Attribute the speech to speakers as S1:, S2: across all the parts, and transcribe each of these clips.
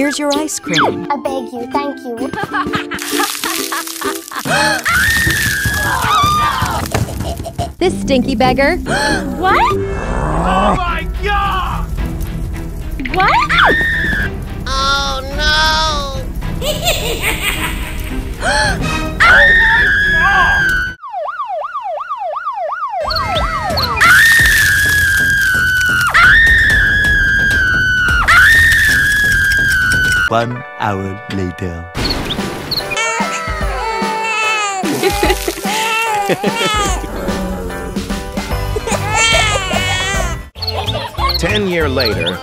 S1: Here's your ice cream.
S2: I beg you, thank you.
S1: This stinky beggar.
S2: what?
S3: Oh my god!
S2: What?
S4: Oh no! Oh oh.
S5: One hour later.
S6: Ten year later.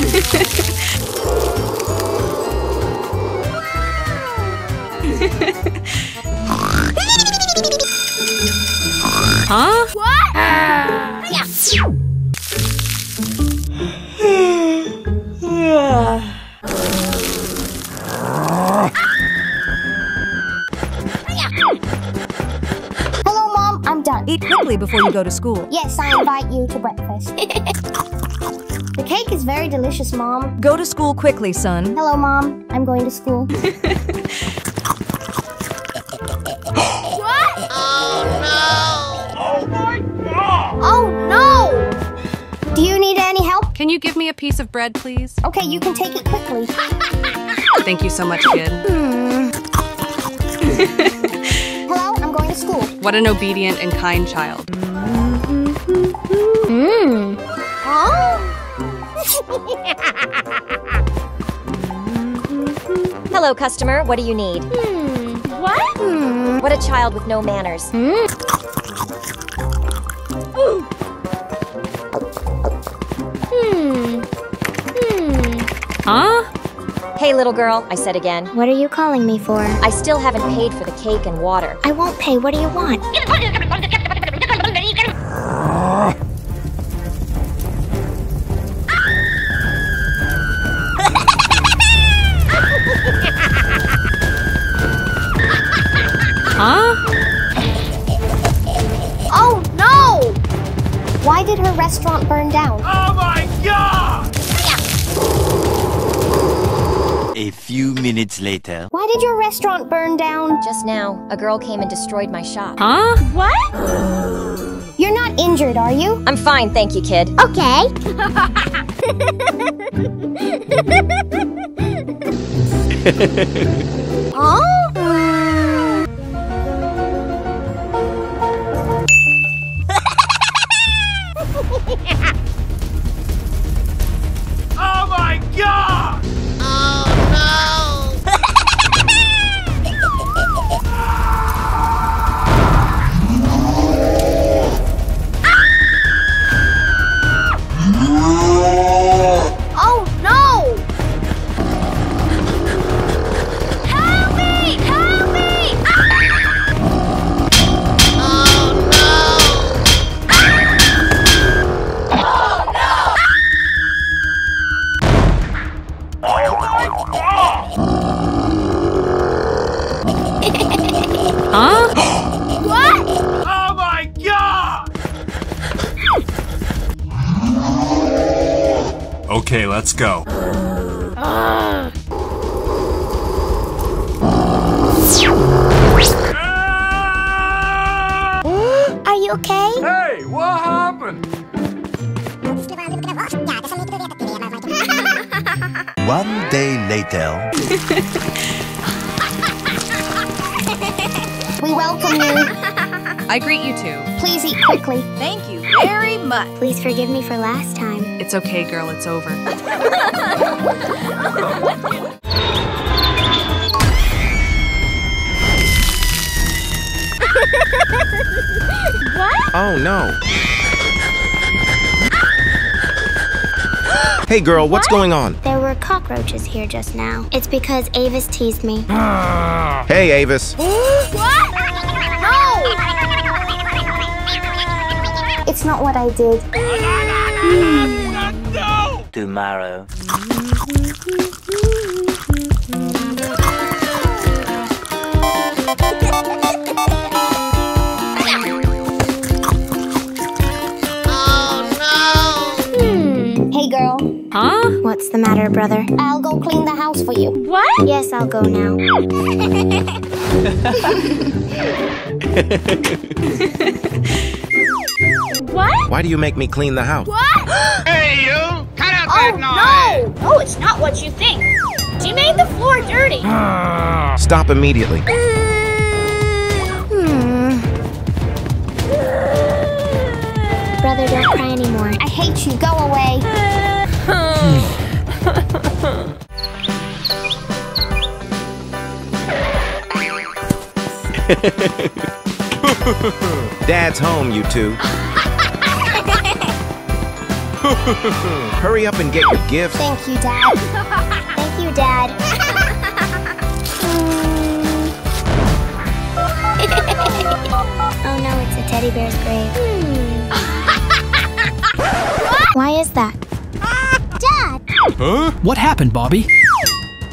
S1: Huh?
S2: What?
S1: Go to school.
S2: Yes, I invite you to breakfast. the cake is very delicious, Mom.
S1: Go to school quickly, son.
S2: Hello, Mom. I'm going to school. what?
S4: Oh no.
S2: Oh, my God. Oh, no! Do you need any help?
S7: Can you give me a piece of bread, please?
S2: Okay, you can take it quickly.
S7: Thank you so much, kid.
S2: Hmm. Hello, I'm going to school.
S7: What an obedient and kind child.
S8: Hello, customer. What do you need?
S2: hmm. What? Hmm.
S8: What a child with no manners.
S2: Hmm. Hmm.
S1: Huh?
S8: Hey, little girl, I said again.
S2: What are you calling me for?
S8: I still haven't paid for the cake and water.
S2: I won't pay. What do you want?
S5: Later.
S2: Why did your restaurant burn down?
S8: Just now, a girl came and destroyed my shop.
S1: Huh?
S2: What? You're not injured, are you?
S8: I'm fine, thank you, kid.
S2: Okay. oh?
S9: Okay, let's go.
S2: Are you okay?
S3: Hey, what happened?
S5: One day later.
S2: We welcome you.
S7: I greet you too.
S2: Please eat quickly.
S7: Thank you very much.
S2: Please forgive me for last time.
S7: It's okay, girl, it's over. What?
S6: Oh no. Hey girl, what's going on?
S2: There were cockroaches here just now. It's because Avis teased me.
S6: Hey Avis.
S2: what? No! It's not what I did.
S5: Tomorrow.
S4: No!
S2: Hmm. Hmm. Hey girl,
S1: Huh?
S2: What's the matter, brother? I'll go clean the house for you. What? Yes, I'll go now. what?
S6: Why do you make me clean the house? What?
S3: Hey, you! Cut
S2: Oh,
S3: that noise!
S2: no! No, it's not what you think. She made the floor dirty.
S6: Stop immediately.
S2: Hmm. Brother, don't cry anymore. I hate you. Go away.
S6: Dad's home, you two. Hurry up and get your gifts.
S2: Thank you, Dad. Thank you, Dad. oh no, it's a teddy bear's grave. Hmm. Why is that? Dad,
S10: What happened, Bobby?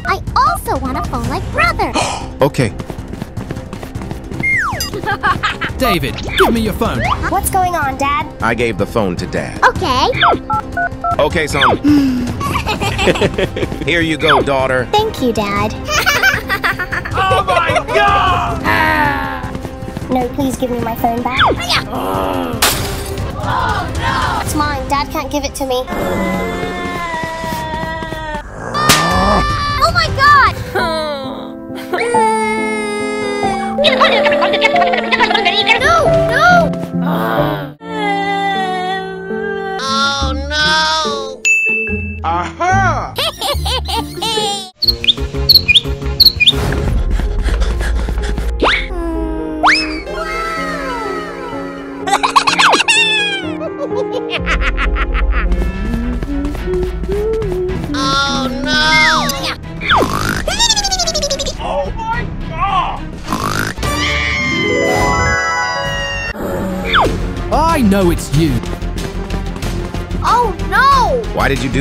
S2: I also want a phone like brother.
S6: Okay,
S10: David, give me your phone.
S2: What's going on, Dad?
S6: I gave the phone to Dad.
S2: Okay.
S6: Okay, son. Here you go, daughter.
S2: Thank you, Dad.
S3: Oh my god! Ah.
S2: No, please give me my phone back. Oh, oh no! It's mine. Dad can't give it to me. Ah. Oh my god! no! No!
S11: Oh!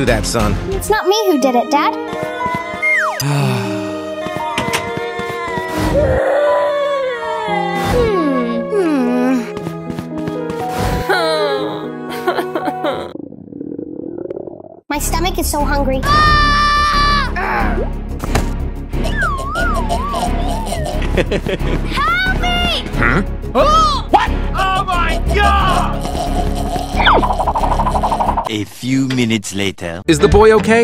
S6: Do that, son?
S2: It's not me who did it, Dad. Hmm. Hmm. My stomach is so hungry. Help me!
S3: Oh my god!
S12: A few minutes later.
S6: Is the boy okay?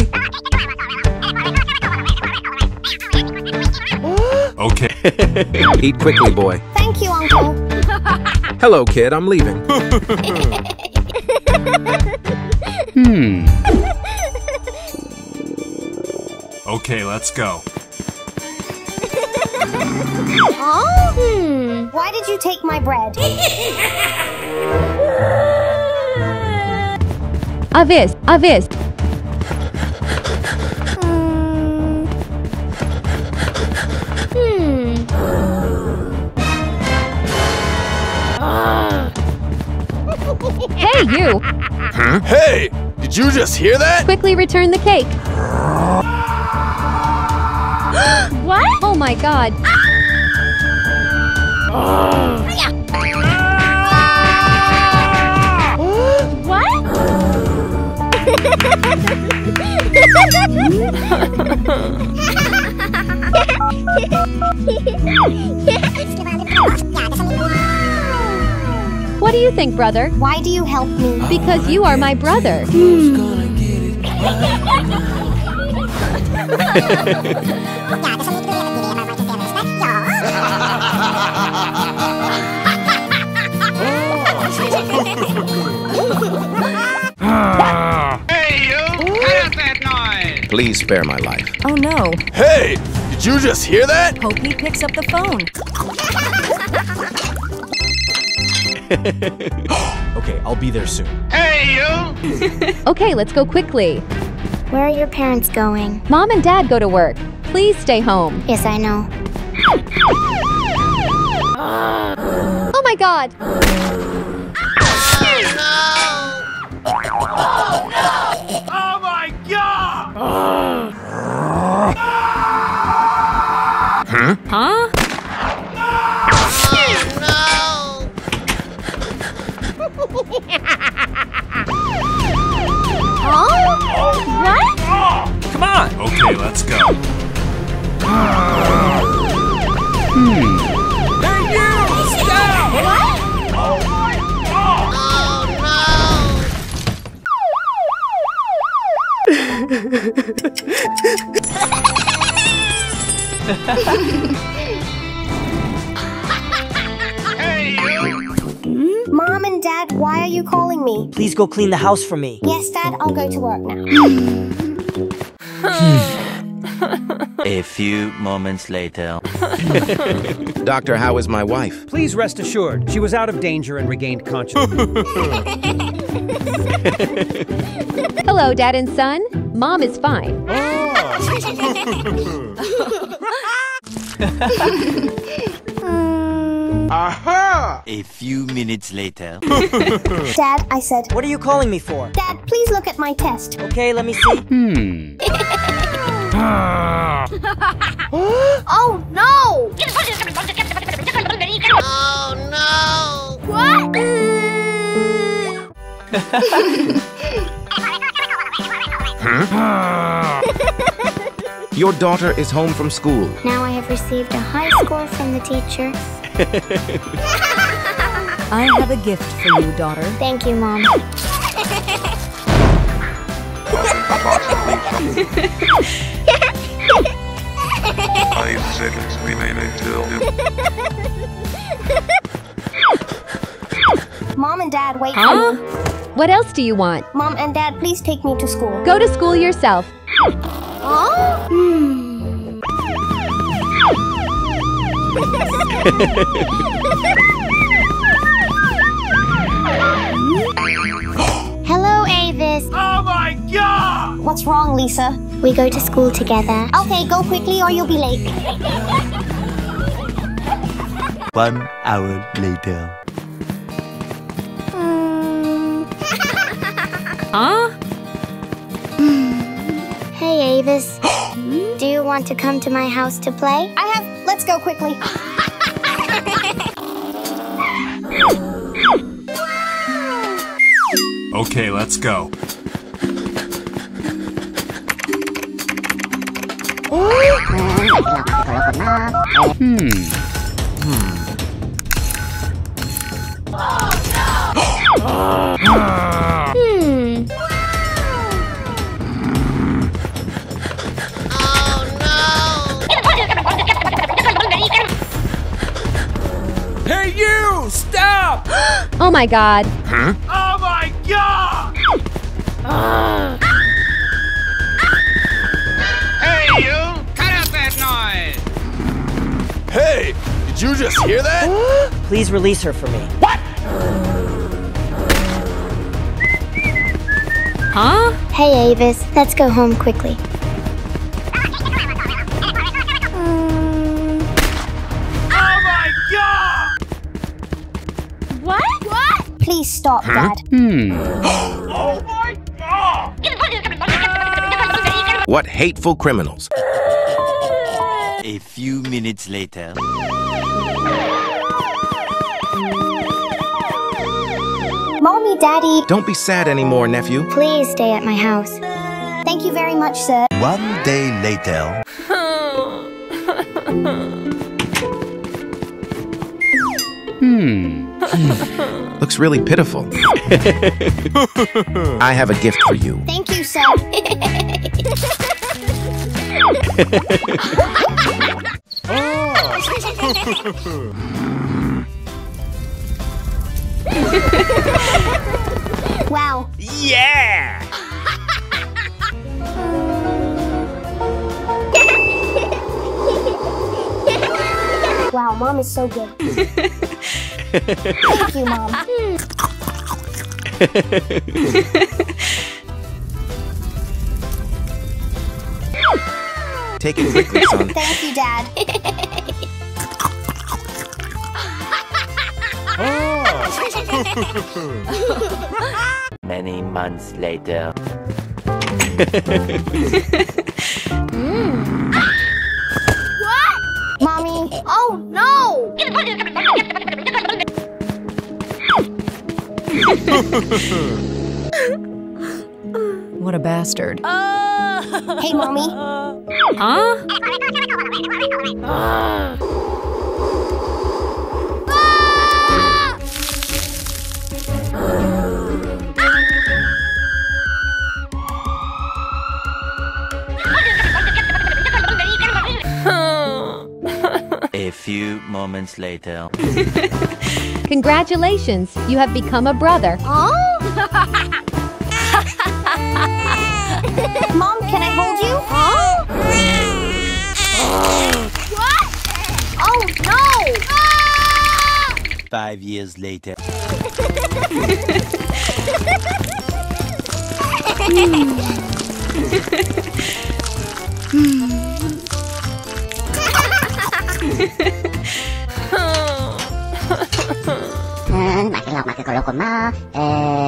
S3: Okay.
S6: Eat quickly, boy.
S2: Thank you, Uncle.
S6: Hello, kid. I'm leaving. Hmm.
S3: Okay, let's go.
S2: Oh? Hmm. Why did you take my bread?
S13: Avis, avis.
S2: Hmm.
S13: Hey, you! Huh?
S3: Hey! Did you just hear that?
S13: Quickly return the cake. what? Oh my god. What do you think, brother?
S2: Why do you help me?
S13: Because you are my brother.
S3: Hmm. Hey,
S6: Please spare my life.
S13: Oh no.
S3: Hey! Did you just hear that?
S13: Hope he picks up the phone.
S10: Okay, I'll be there soon.
S3: Hey, you!
S13: Okay, let's go quickly.
S2: Where are your parents going?
S13: Mom and dad go to work. Please stay home.
S2: Yes, I know.
S13: Oh my god.
S3: Hey, you!
S2: Mom and Dad, why are you calling me?
S14: Please go clean the house for me.
S2: Yes, Dad, I'll go to work now.
S12: A few moments later.
S6: Doctor, how is my wife?
S14: Please rest assured, she was out of danger and regained consciousness.
S13: Hello, Dad and son. Mom is fine. Oh.
S3: Aha!
S12: A few minutes later.
S2: Dad, I said,
S14: what are you calling me for?
S2: Dad, please look at my test.
S14: Okay, let me see. Hmm.
S2: Oh no!
S11: Oh no!
S2: What?
S6: Your daughter is home from school.
S2: Now I have received a high score from the teacher.
S1: I have a gift for you, daughter.
S2: Thank you, Mom.
S3: Five seconds remaining till.
S2: Mom and Dad, wait
S13: Huh?
S2: for me.
S13: What else do you want?
S2: Mom and Dad, please take me to school.
S13: Go to school yourself.
S2: Oh? Hmm. Hello, Avis.
S3: Oh my god!
S2: What's wrong, Lisa? We go to school together. Okay, go quickly or you'll be late.
S12: One hour later.
S13: Huh?
S2: Hey, Avis. Do you want to come to my house to play? I have. Let's go quickly.
S3: Okay, let's go.
S2: Hmm.
S13: My god. Huh?
S3: Oh my god! Hey, you! Cut out that noise!
S6: Hey! Did you just hear that?
S14: Please release her for me. What?
S13: Huh?
S2: Hey, Avis. Let's go home quickly. Please stop, Dad.
S3: Oh my god! Hmm. Hmm.
S6: What hateful criminals.
S12: A few minutes later.
S2: Mommy, Daddy,
S6: Don't be sad anymore, nephew.
S2: please stay at my house. Thank you very much, sir.
S12: One day later.
S6: Looks really pitiful. I have a gift for you.
S2: Thank you, sir. wow.
S3: Yeah!
S2: Wow, mom is so good. Thank you, mom.
S6: Take it quickly, son.
S2: Thank you, dad.
S12: Many months later.
S1: What a bastard.
S2: hey, mommy.
S1: Huh?
S12: Uh. moments later.
S13: Congratulations, you have become a brother. Oh!
S2: Mom, can I hold you? what? Oh, no!
S12: Five years later.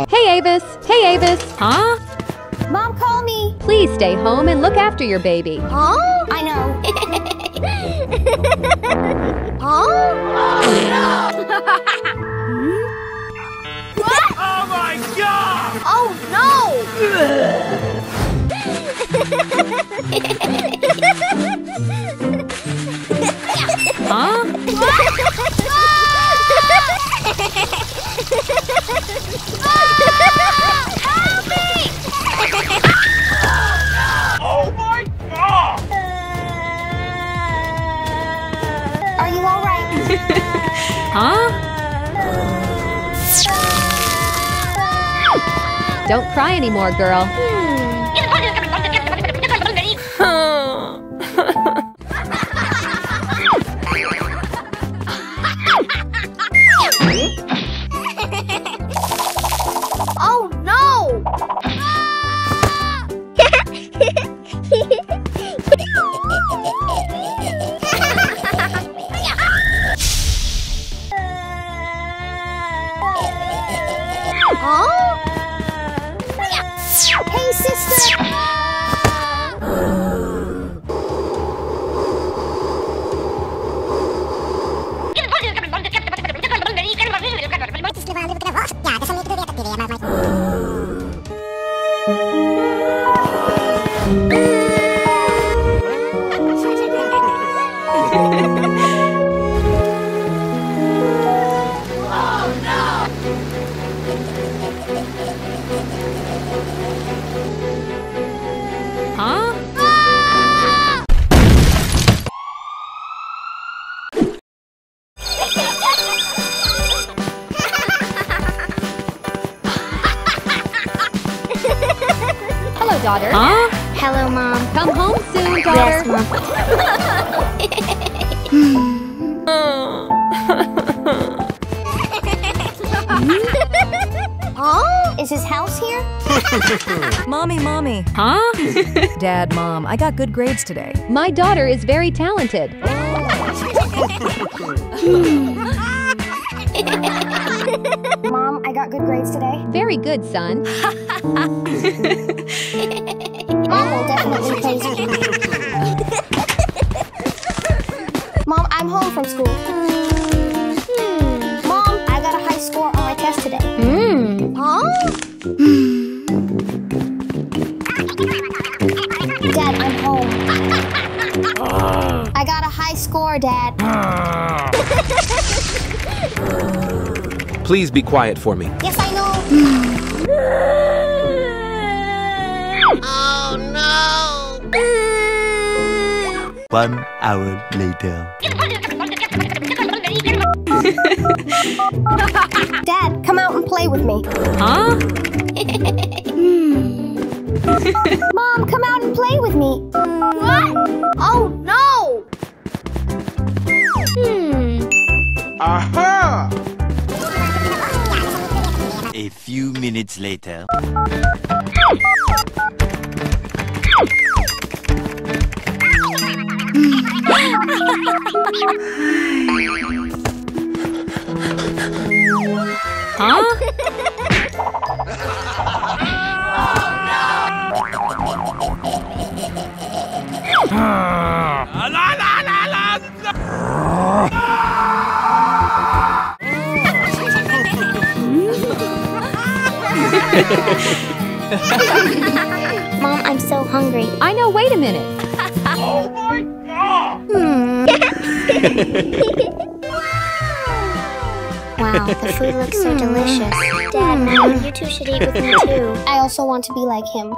S13: Hey, Avis. Hey, Avis.
S1: Huh?
S2: Mom, call me.
S13: Please stay home and look after your baby.
S2: Huh? I know. huh? what?
S3: Oh my god!
S2: Oh no!
S1: Huh?
S13: Don't cry anymore, girl.
S2: Mom,
S1: I got good grades today.
S13: My daughter is very talented.
S2: Mom, I got good grades today.
S13: Very good, son.
S6: Please be quiet for me.
S2: Yes, I know.
S11: Oh no!
S12: One hour later.
S2: Dad, come out and play with me.
S1: Huh?
S12: Minutes later.
S1: Huh?
S2: Mom, I'm so hungry.
S13: I know, wait a minute. Oh my god!
S2: Hmm. wow, the food looks so delicious. Dad, Mom, you two should eat with me too. I also want to be like him.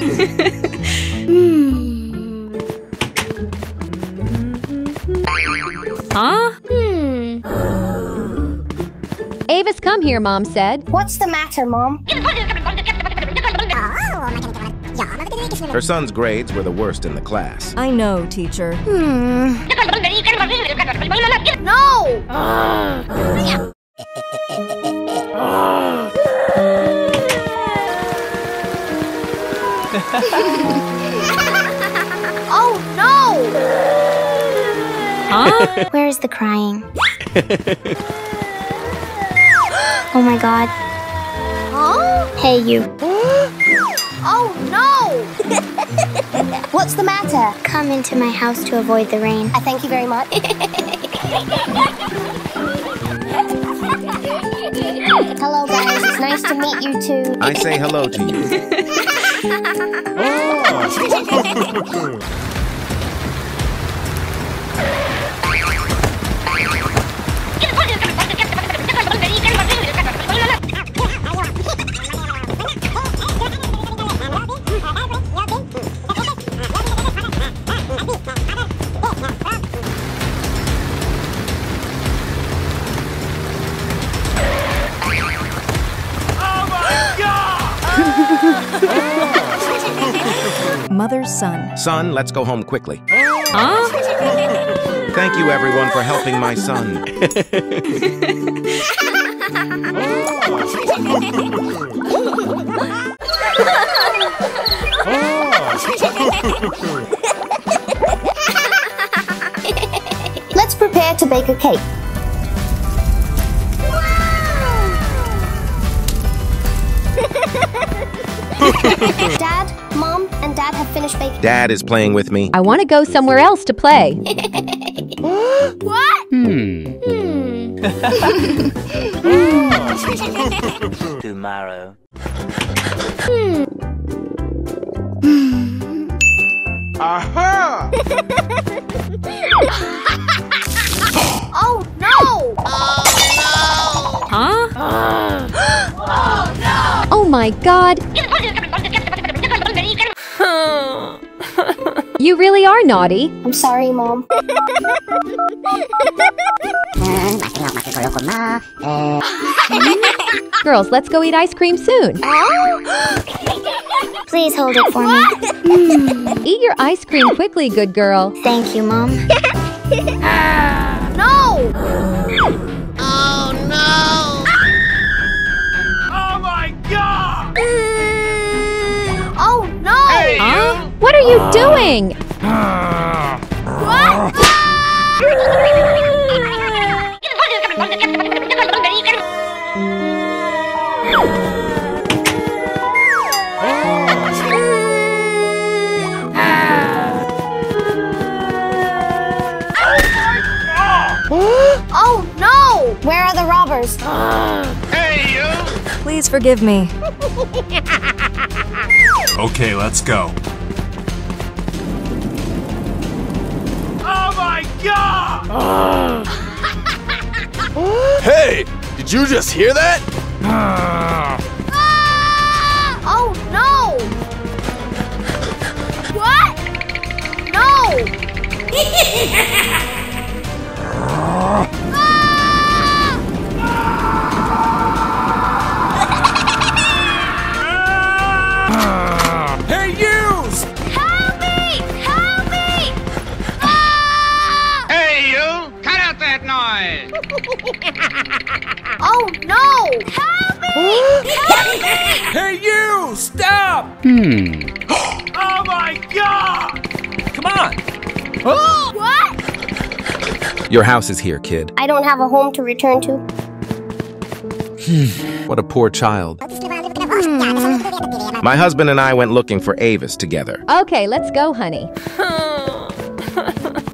S1: Huh?
S13: come here, Mom said.
S2: What's the matter, Mom?
S6: Her son's grades were the worst in the class.
S1: I know, teacher.
S2: Hmm. No! oh no!
S1: Huh?
S2: Where is the crying? oh my god. Huh? Hey, you. oh no! What's the matter? Come into my house to avoid the rain. I thank you very much. Hello, guys. It's nice to meet you too.
S6: I say hello to you. Oh.
S1: Mother's son.
S6: Son, let's go home quickly.
S1: Huh? Ah.
S6: Thank you, everyone, for helping my son.
S2: Let's prepare to bake a cake. Dad, Mom, and Dad have finished baking.
S6: Dad is playing with me.
S13: I want to go somewhere else to play.
S2: what?
S14: Hmm.
S12: Tomorrow.
S3: Aha!
S2: Oh no! Oh no!
S1: Huh?
S13: Oh no! Oh my god. You really are naughty.
S2: I'm sorry, Mom.
S13: Girls, let's go eat ice cream soon. Oh.
S2: Please hold it for me. Hmm.
S13: Eat your ice cream quickly, good girl.
S2: Thank you, Mom. no!
S11: Oh no!
S3: Oh my god!
S2: Oh no!
S13: Huh? What are you uh,
S2: doing? Oh no! Where are the robbers?
S3: Hey, you!
S1: Please forgive me.
S15: Okay, let's go. Hey! Did you just hear that? Ah!
S2: Oh no! What? No! Oh no! Help me! Help me!
S15: Hey, you! Stop!
S14: Hmm.
S3: Oh my god!
S15: Come on!
S2: What?
S6: Your house is here, kid.
S2: I don't have a home to return to.
S6: What a poor child. My husband and I went looking for Avis together.
S13: Okay, let's go, honey.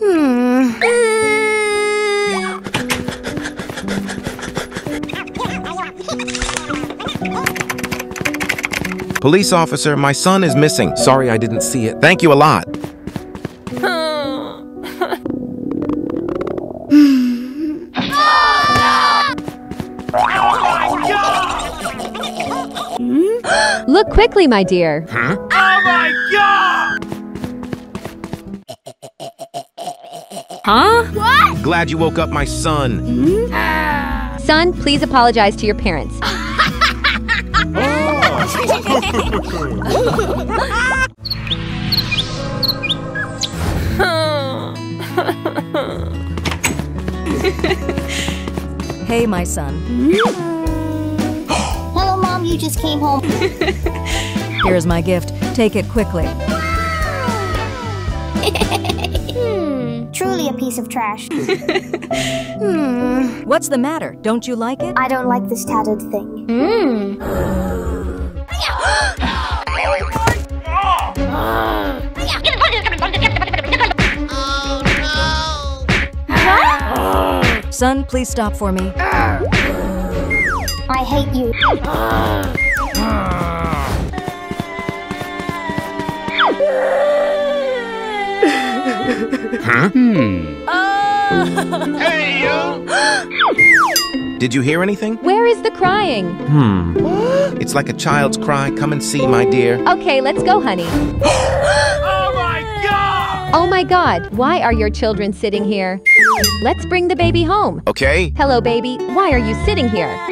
S2: Hmm.
S6: Police officer, my son is missing. Sorry I didn't see it. Thank you a lot.
S13: Look quickly, my dear.
S15: Oh my god!
S13: Huh?
S6: Glad you woke up my son. Hmm?
S13: Son, please apologize to your parents.
S1: Hey, my son.
S2: Hello, Mom. You just came home.
S1: Here's my gift. Take it quickly.
S2: Hmm, Truly a piece of trash. hmm.
S1: What's the matter? Don't you like it?
S2: I don't like this tattered thing. Hmm.
S1: Son, please stop for me.
S2: I hate you.
S6: Huh?
S3: Hey, you!
S6: Did you hear anything?
S13: Where is the crying?
S6: Hmm. It's like a child's cry. Come and see, my dear.
S13: Okay, let's go, honey.
S15: Oh my god!
S13: My god, why are your children sitting here? Let's bring the baby home.
S6: Okay?
S13: Hello, baby. Why are you sitting here?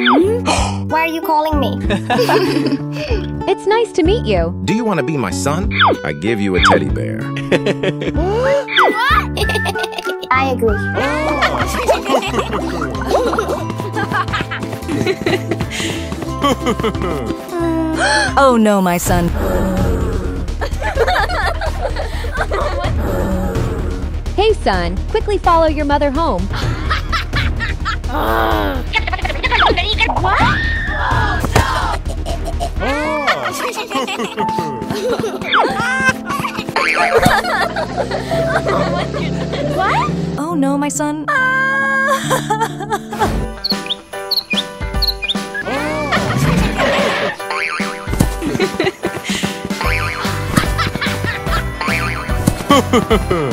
S2: Why are you calling me?
S13: It's nice to meet you.
S6: Do you want to be my son? I give you a teddy bear.
S2: I agree.
S1: Oh no, my son.
S13: Hey, son, quickly follow your mother home. what?
S1: Oh no, my son.
S13: Ah.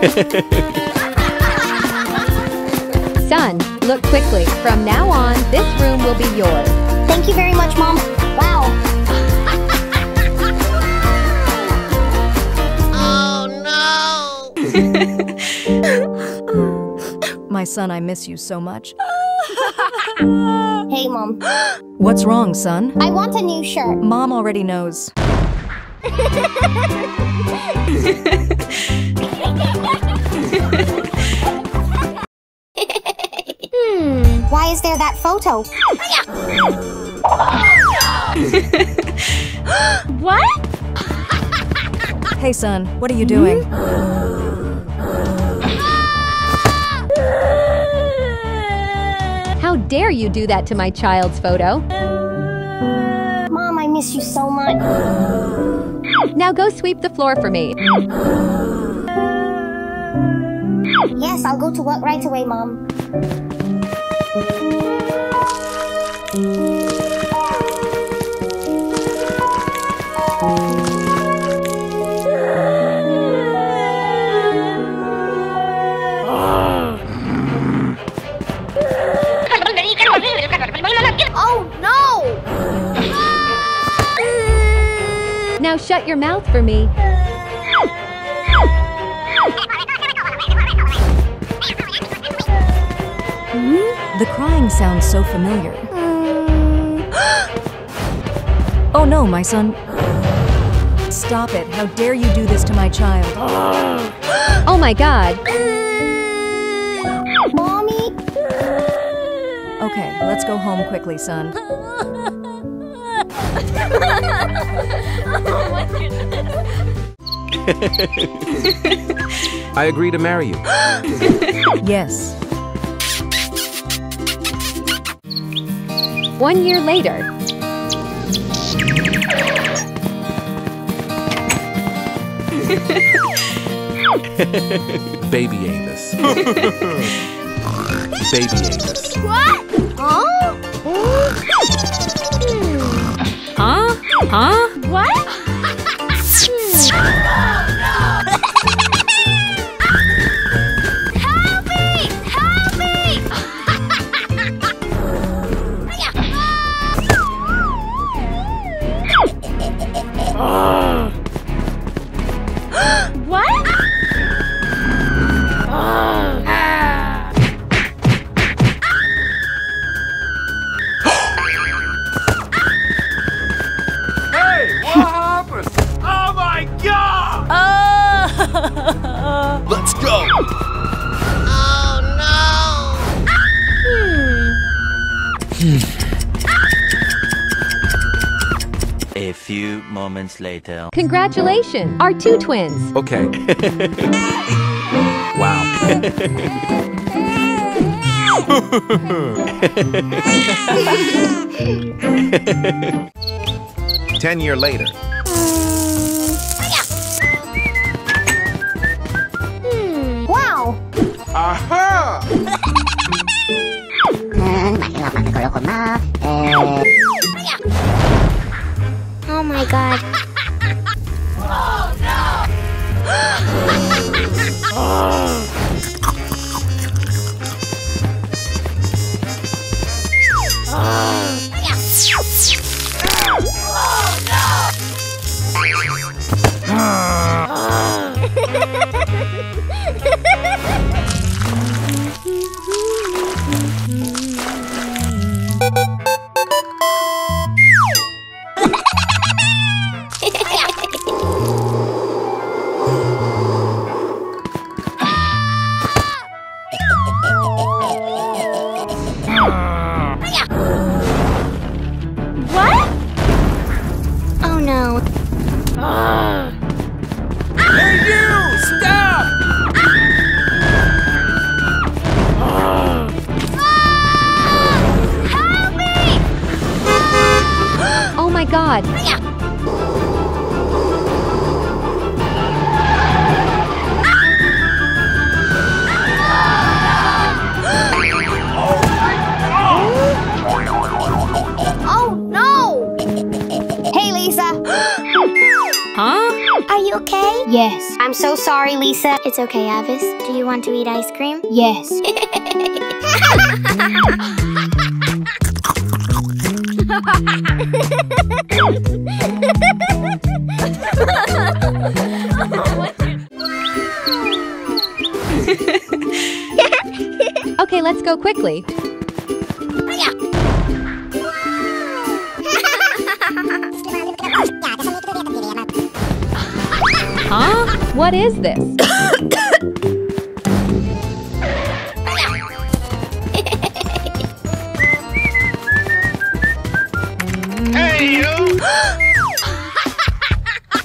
S13: Son, look quickly. From now on, this room will be yours.
S2: Thank you very much, Mom. Wow.
S11: Oh no!
S1: My son, I miss you so much.
S2: Hey, Mom.
S1: What's wrong, son?
S2: I want a new shirt.
S1: Mom already knows.
S2: that photo?
S13: What?
S1: Hey, son, what are you doing?
S13: How dare you do that to my child's photo?
S2: Mom, I miss you so much.
S13: Now go sweep the floor for me.
S2: Yes, I'll go to work right away, Mom.
S13: Shut your mouth for me. Hmm?
S1: The crying sounds so familiar. oh no, my son. Stop it. How dare you do this to my child?
S13: Oh my god.
S2: Mommy?
S1: Okay, let's go home quickly, son.
S6: I agree to marry you.
S1: yes.
S13: One year later.
S6: Baby Avis. Baby
S2: What?
S13: Huh? Huh?
S12: Huh? Moments later.
S13: Congratulations, our two twins.
S6: Okay. wow. Ten year later.
S2: Wow!
S15: Aha!
S2: Oh my god. Okay, Avis. Do you want to eat ice cream? Yes.
S13: Okay, let's go quickly. Huh? What is this?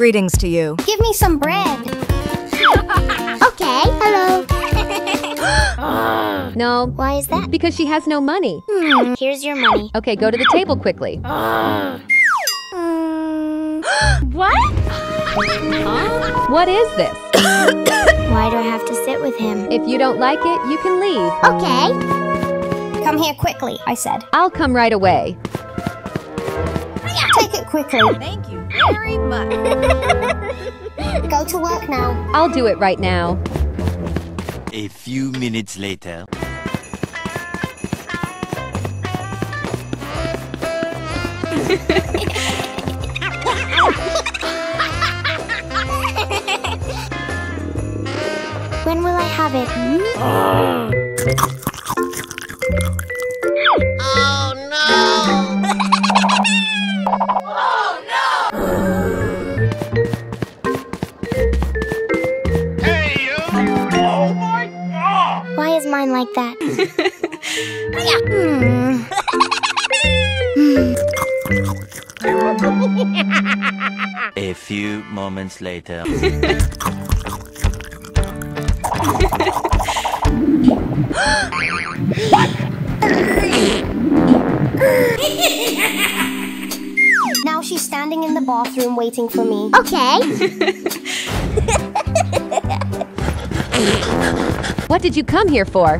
S1: Greetings to you.
S2: Give me some bread. okay, hello.
S13: No.
S2: Why is that?
S13: Because she has no money.
S2: Hmm, here's your money.
S13: Okay, go to the table quickly.
S2: Mm. what?
S13: Huh? What is this?
S2: Why do I have to sit with him?
S13: If you don't like it, you can leave.
S2: Okay. Come here quickly, I said.
S13: I'll come right away.
S2: Take it quickly.
S1: Thank you very much.
S2: Go to work now.
S13: I'll do it right now.
S12: A few minutes later. later.
S2: now she's standing in the bathroom waiting for me. Okay.
S13: what did you come here for?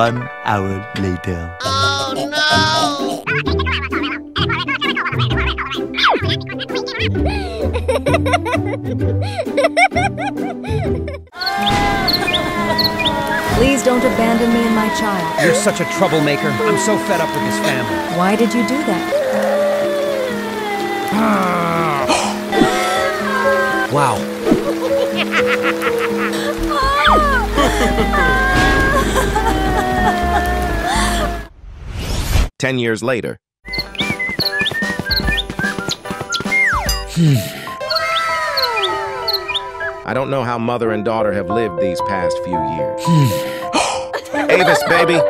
S12: One hour later.
S11: Oh no!
S1: Please don't abandon me and my child.
S14: You're such a troublemaker. I'm so fed up with this family.
S1: Why did you do that?
S10: Ah.
S6: 10 years later. Hmm. I don't know how mother and daughter have lived these past few years. Hmm. Avis, baby.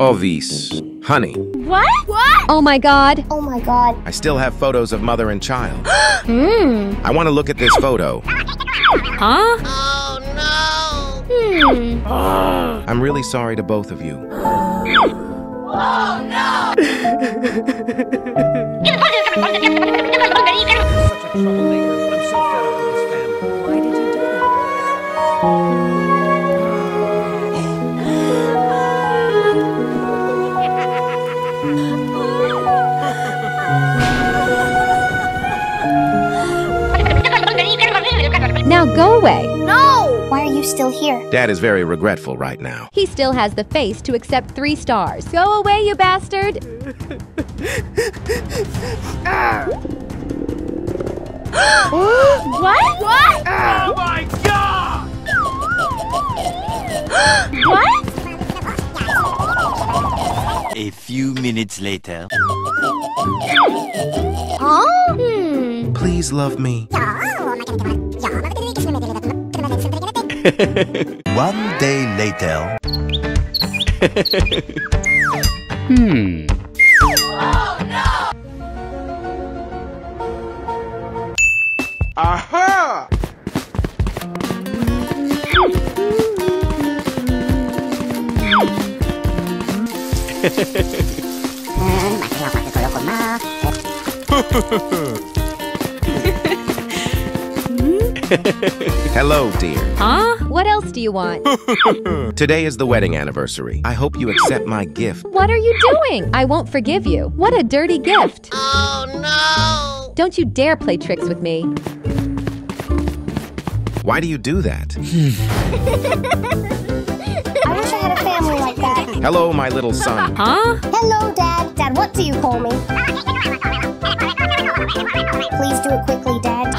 S6: Avis, honey.
S13: Oh my god.
S2: Oh my god.
S6: I still have photos of mother and child.
S2: Hmm.
S6: I want to look at this photo.
S13: Huh?
S11: Oh no!
S2: Hmm.
S6: I'm really sorry to both of you.
S13: Go away.
S2: No! Why are you still here?
S6: Dad is very regretful right now.
S13: He still has the face to accept three stars. Go away, you bastard.
S2: What? What?
S15: Oh my god!
S2: What?
S12: A few minutes later.
S2: Huh? Hmm.
S6: Please love me.
S12: One day later.
S14: Hmm.
S15: Aha!
S6: Hello, dear.
S13: Huh? What else do you want?
S6: Today is the wedding anniversary. I hope you accept my gift.
S13: What are you doing? I won't forgive you. What a dirty gift.
S11: Oh no!
S13: Don't you dare play tricks with me.
S6: Why do you do that?
S2: I wish I had a family like that.
S6: Hello, my little son.
S13: Huh?
S2: Hello, Dad. Dad, what do you call me? Please do it quickly, Dad.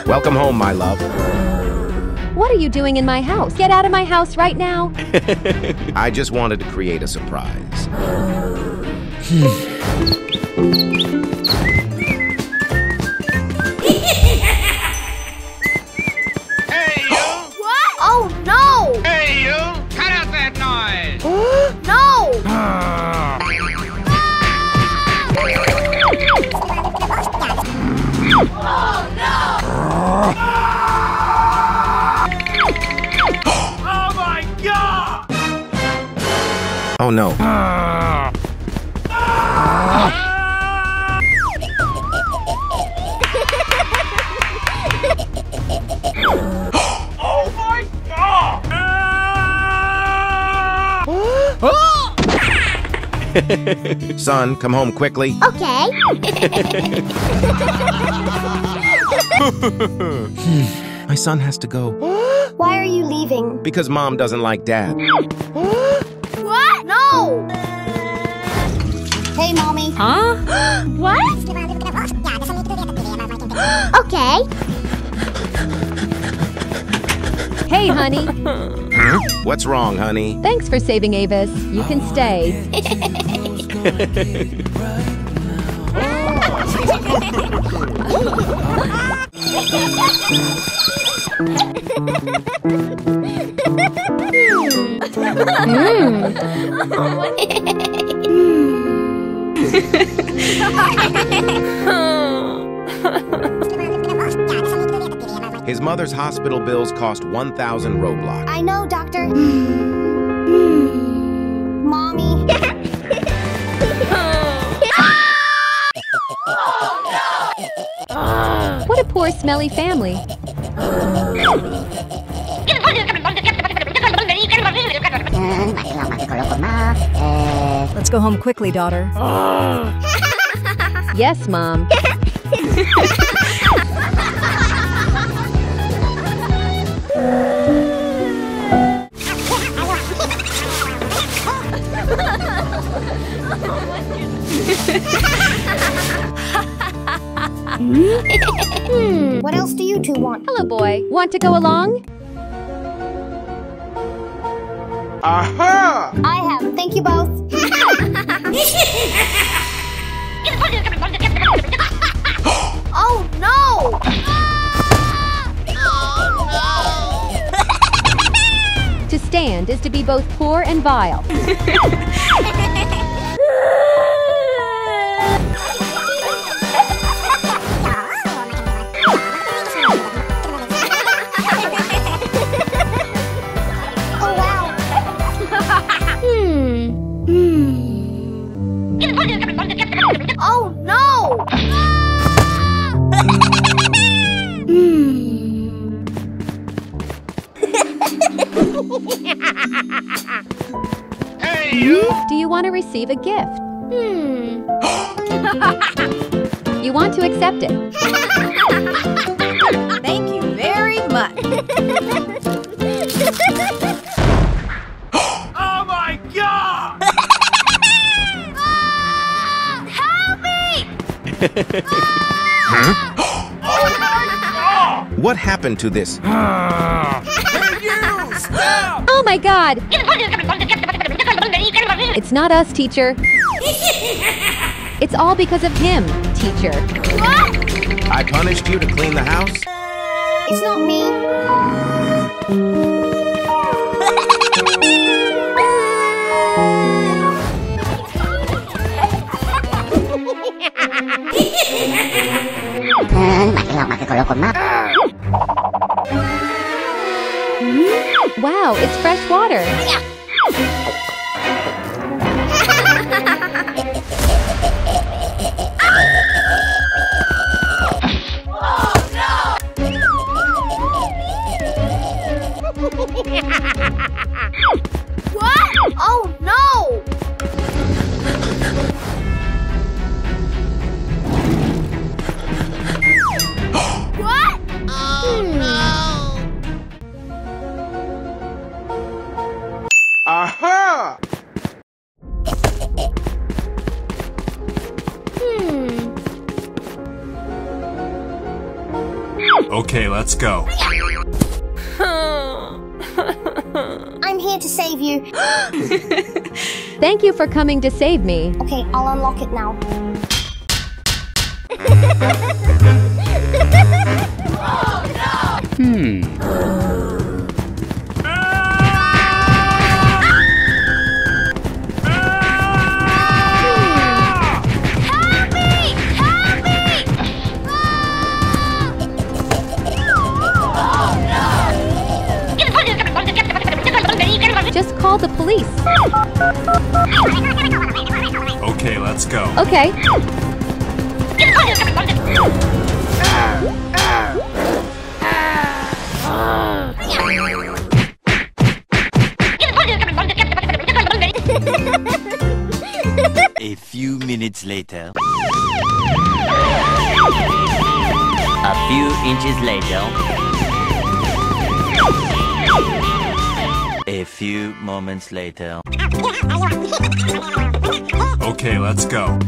S6: Welcome home, my love.
S13: What are you doing in my house? Get out of my house right now.
S6: I just wanted to create a surprise.
S2: No.
S15: My god!
S6: Son, come home quickly.
S2: Okay.
S6: My son has to go
S2: Why are you leaving?
S6: because mom doesn't like dad.
S2: what? okay.
S13: Hey, honey.
S6: What's wrong, honey?
S13: Thanks for saving Avis. You can stay. Hmm.
S6: His mother's hospital bills cost 1,000 Robux.
S2: I know, Doctor. Mommy.
S13: What a poor, smelly family.
S1: Let's go home quickly, daughter.
S13: Yes, Mom.
S2: Hmm, what else do you two want?
S13: Hello, boy. Want to go along?
S15: Aha!
S2: I have. Thank you both.
S13: stand is to be both poor and vile. receive a gift?
S2: Hmm.
S13: You want to accept it.
S1: Thank you very much.
S15: Oh my god!
S2: Help me!
S6: What happened to this?
S15: Hey, you! Stop!
S13: Oh my god! It's not us, teacher. It's all because of him, teacher.
S6: I punished you to clean the house?
S2: It's not me.
S13: Wow, it's fresh water.
S2: What?
S9: Let's go.
S2: I'm here to save you.
S13: Thank you for coming to save me.
S2: Okay, I'll unlock it now.
S9: Okay.
S12: A few minutes later.
S16: A few inches later.
S12: A few moments later.
S3: Okay, let's go.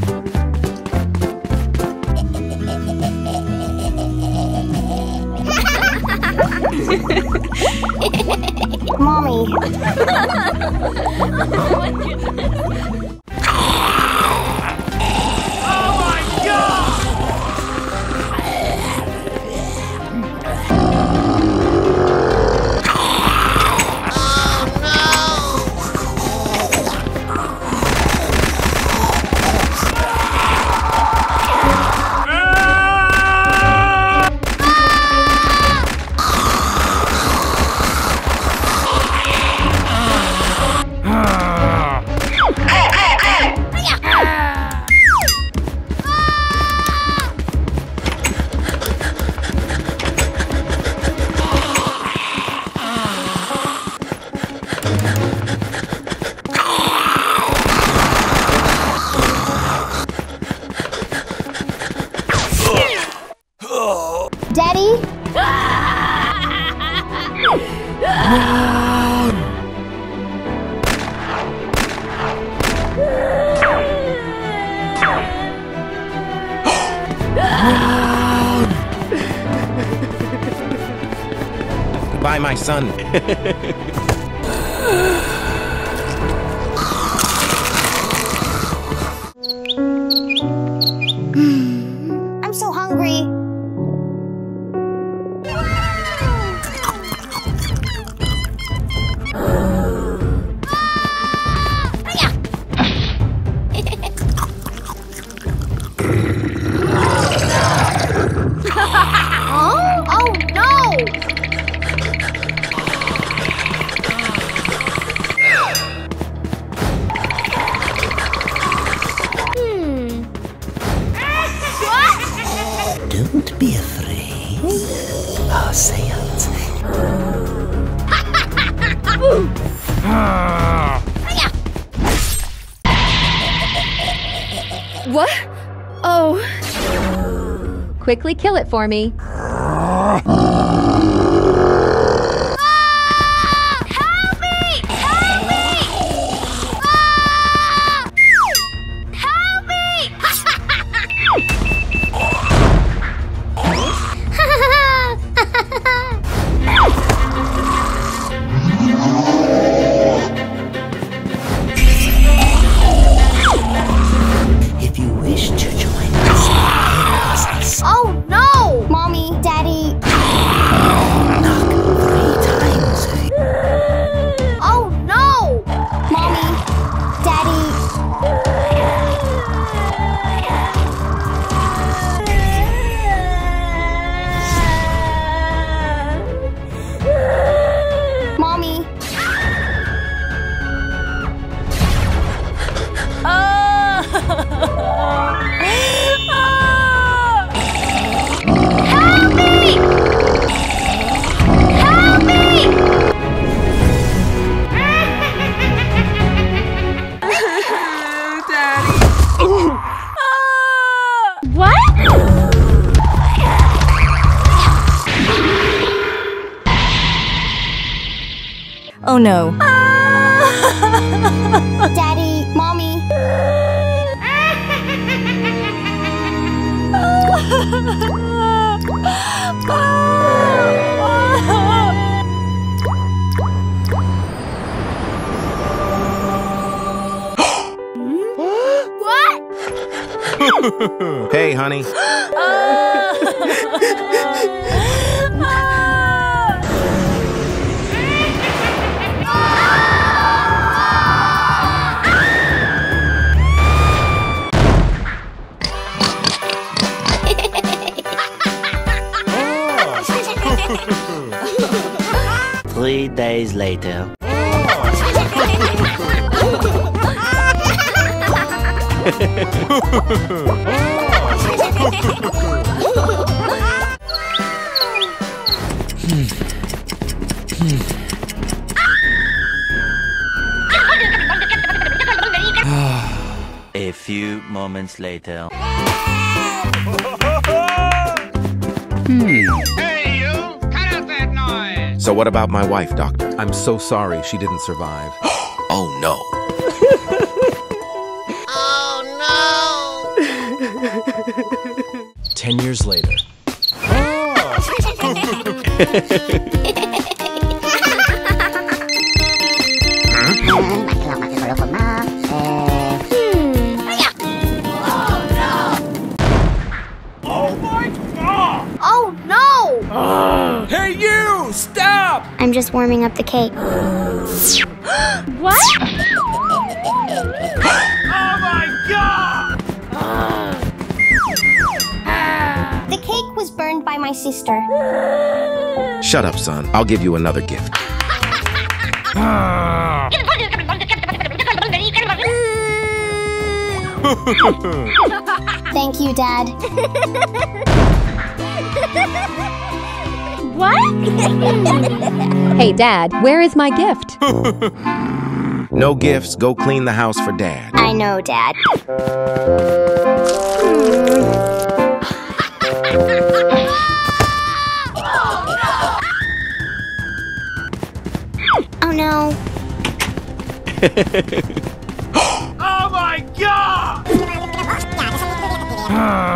S11: son
S2: Quickly kill it for me.
S6: my wife, Doctor?
S17: I'm so sorry she didn't survive.
S6: oh no.
S18: Oh no!
S10: Ten years later.
S2: Oh cake.
S11: what?
S3: Oh my god!
S2: The cake was burned by my sister.
S6: Shut up, son. I'll give you another gift.
S2: Thank you, Dad.
S11: what?
S13: Hey, Dad, where is my gift?
S6: No gifts. Go clean the house for Dad.
S2: I know, Dad. Oh no.
S3: Oh my god!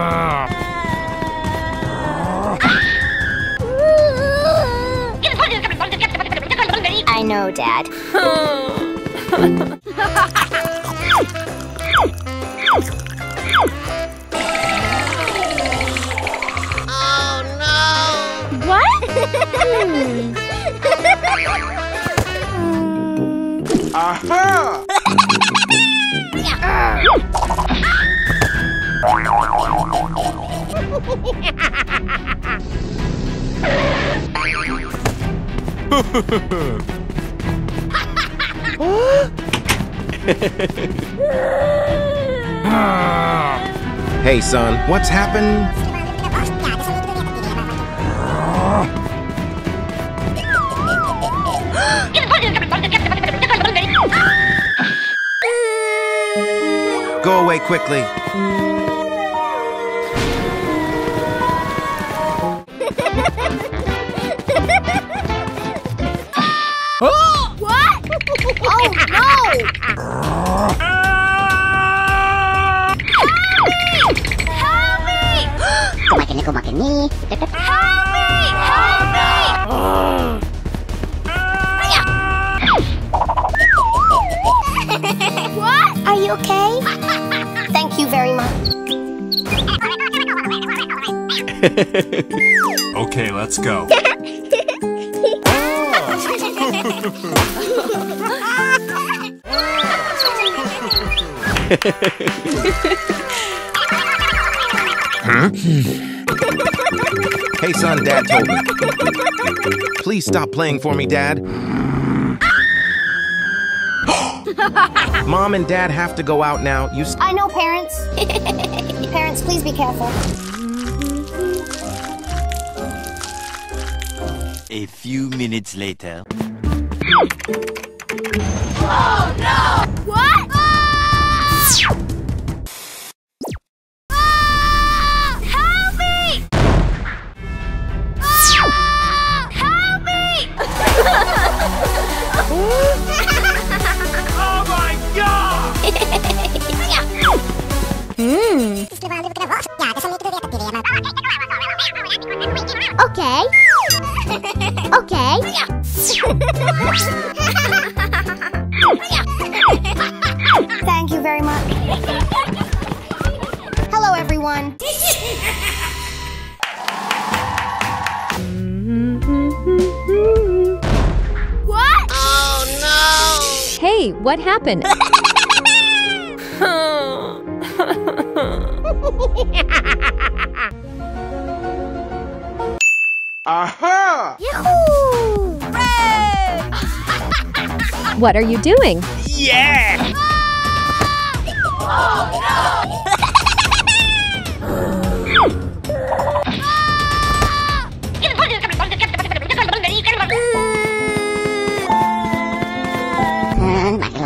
S2: I Dad.
S18: Oh no!
S11: What?
S3: Aha!
S6: Hey, son, what's happened? Go away quickly.
S2: Help me! Help me! what? Are you okay? Thank you very much.
S9: Okay, let's go.
S6: Hey, son, Dad told me. Please stop playing for me, Dad. Mom and Dad have to go out now. You.
S2: I know, parents. parents, please be careful.
S12: A few minutes later.
S2: Oh what
S13: happened?
S3: Aha!
S2: Yahoo!
S13: What are you doing?
S3: Yeah!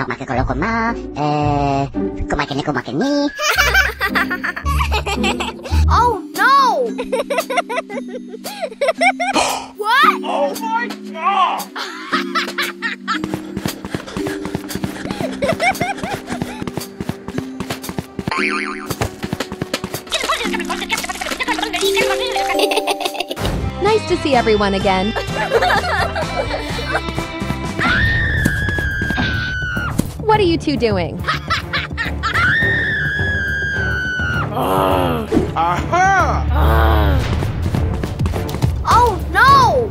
S2: Makin lọc makin kalau koma. Eh. Kumakini, kumakini. oh no! what?
S15: Oh my god!
S13: Nice to see everyone again. What are you two doing? Uh-huh.
S2: Oh no!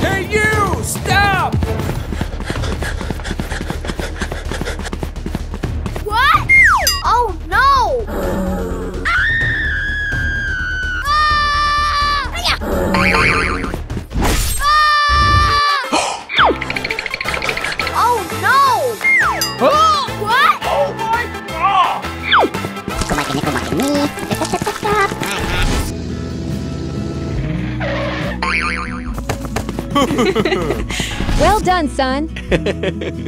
S15: Hey you! Stop!
S13: Well done, son.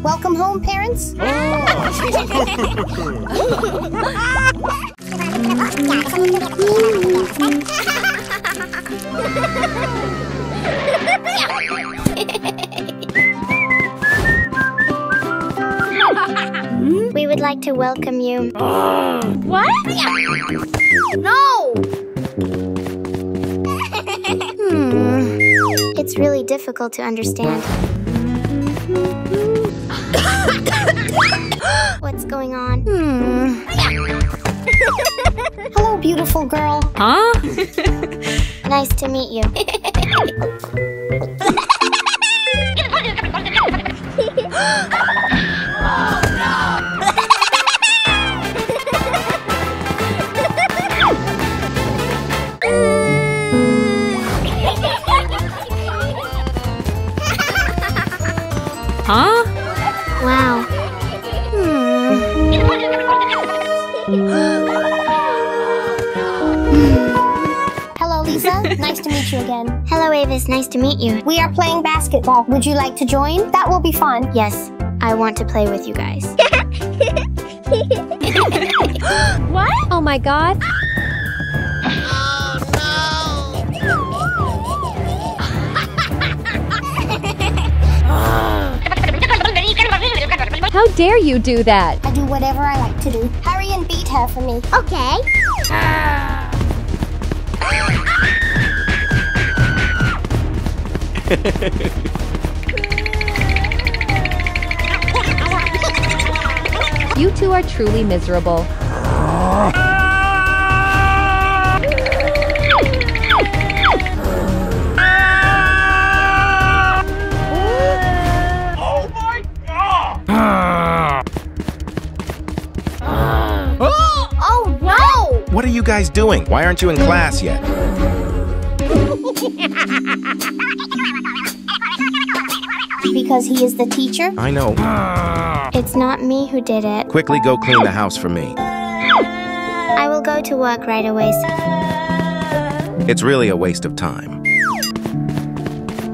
S2: Welcome home, parents. we would like to welcome you.
S19: What?
S2: No! It's really difficult to understand. What's going on? Hmm. Hello, beautiful girl.
S1: Huh?
S2: Nice to meet you. meet you again. Hello, Avis. Nice to meet you. We are playing basketball. Would you like to join? That will be fun. Yes, I want to play with you guys.
S19: What?
S13: Oh my god. How dare you do that?
S2: I do whatever I like to do. Hurry and beat her for me. Okay. Ah.
S13: You two are truly miserable.
S15: Oh my god!
S2: Oh no!
S6: What are you guys doing? Why aren't you in class yet?
S2: Because he is the teacher?
S6: I know.
S2: It's not me who did it.
S6: Quickly go clean the house for me.
S2: I will go to work right away. sir.
S6: It's really a waste of time.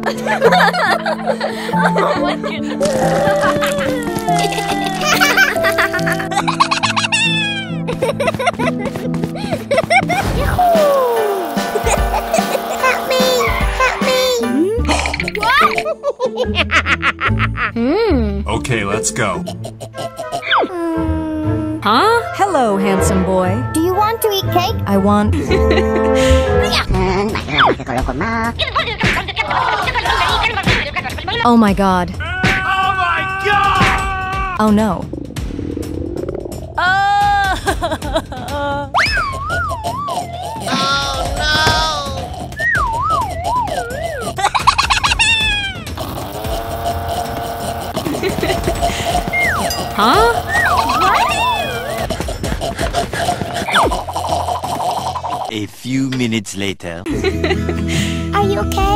S2: Oh Help
S19: Hmm.
S9: Okay, let's go.
S1: Huh? Hello, handsome boy.
S2: Do you want to eat cake?
S1: I want. Oh my god.
S15: Oh my god!
S1: Oh no. Huh?
S12: A few minutes later.
S2: Are you okay?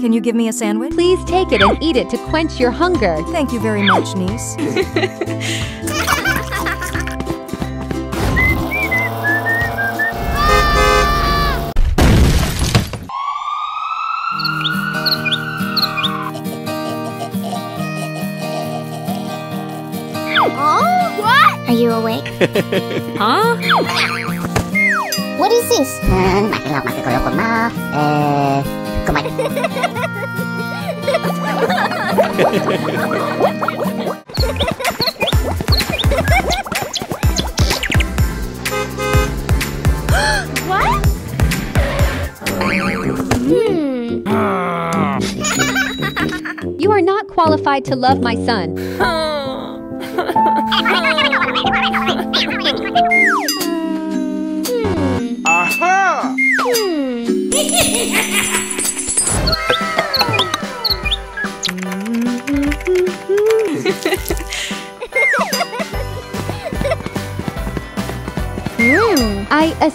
S1: Can you give me a sandwich?
S13: Please take it and eat it to quench your hunger.
S1: Thank you very much, niece.
S13: huh?
S2: What is this?
S19: what? Hmm.
S13: You are not qualified to love my son.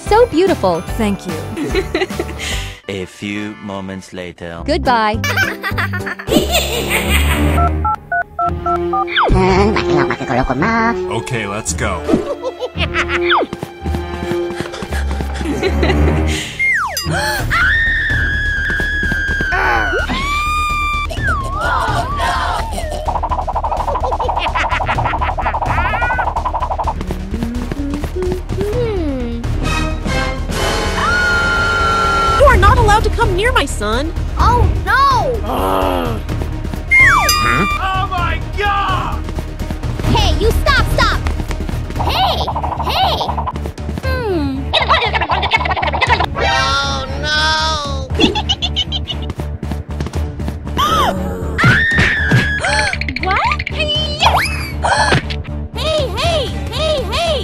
S13: So beautiful.
S1: Thank you.
S12: A few moments later.
S13: Goodbye.
S9: Okay, let's go.
S11: come near my son.
S2: Oh no!
S15: Oh my god!
S2: Hey, you stop, stop! Hey, hey!
S19: Hmm.
S11: Oh no!
S19: What?
S2: Hey, hey, hey, hey!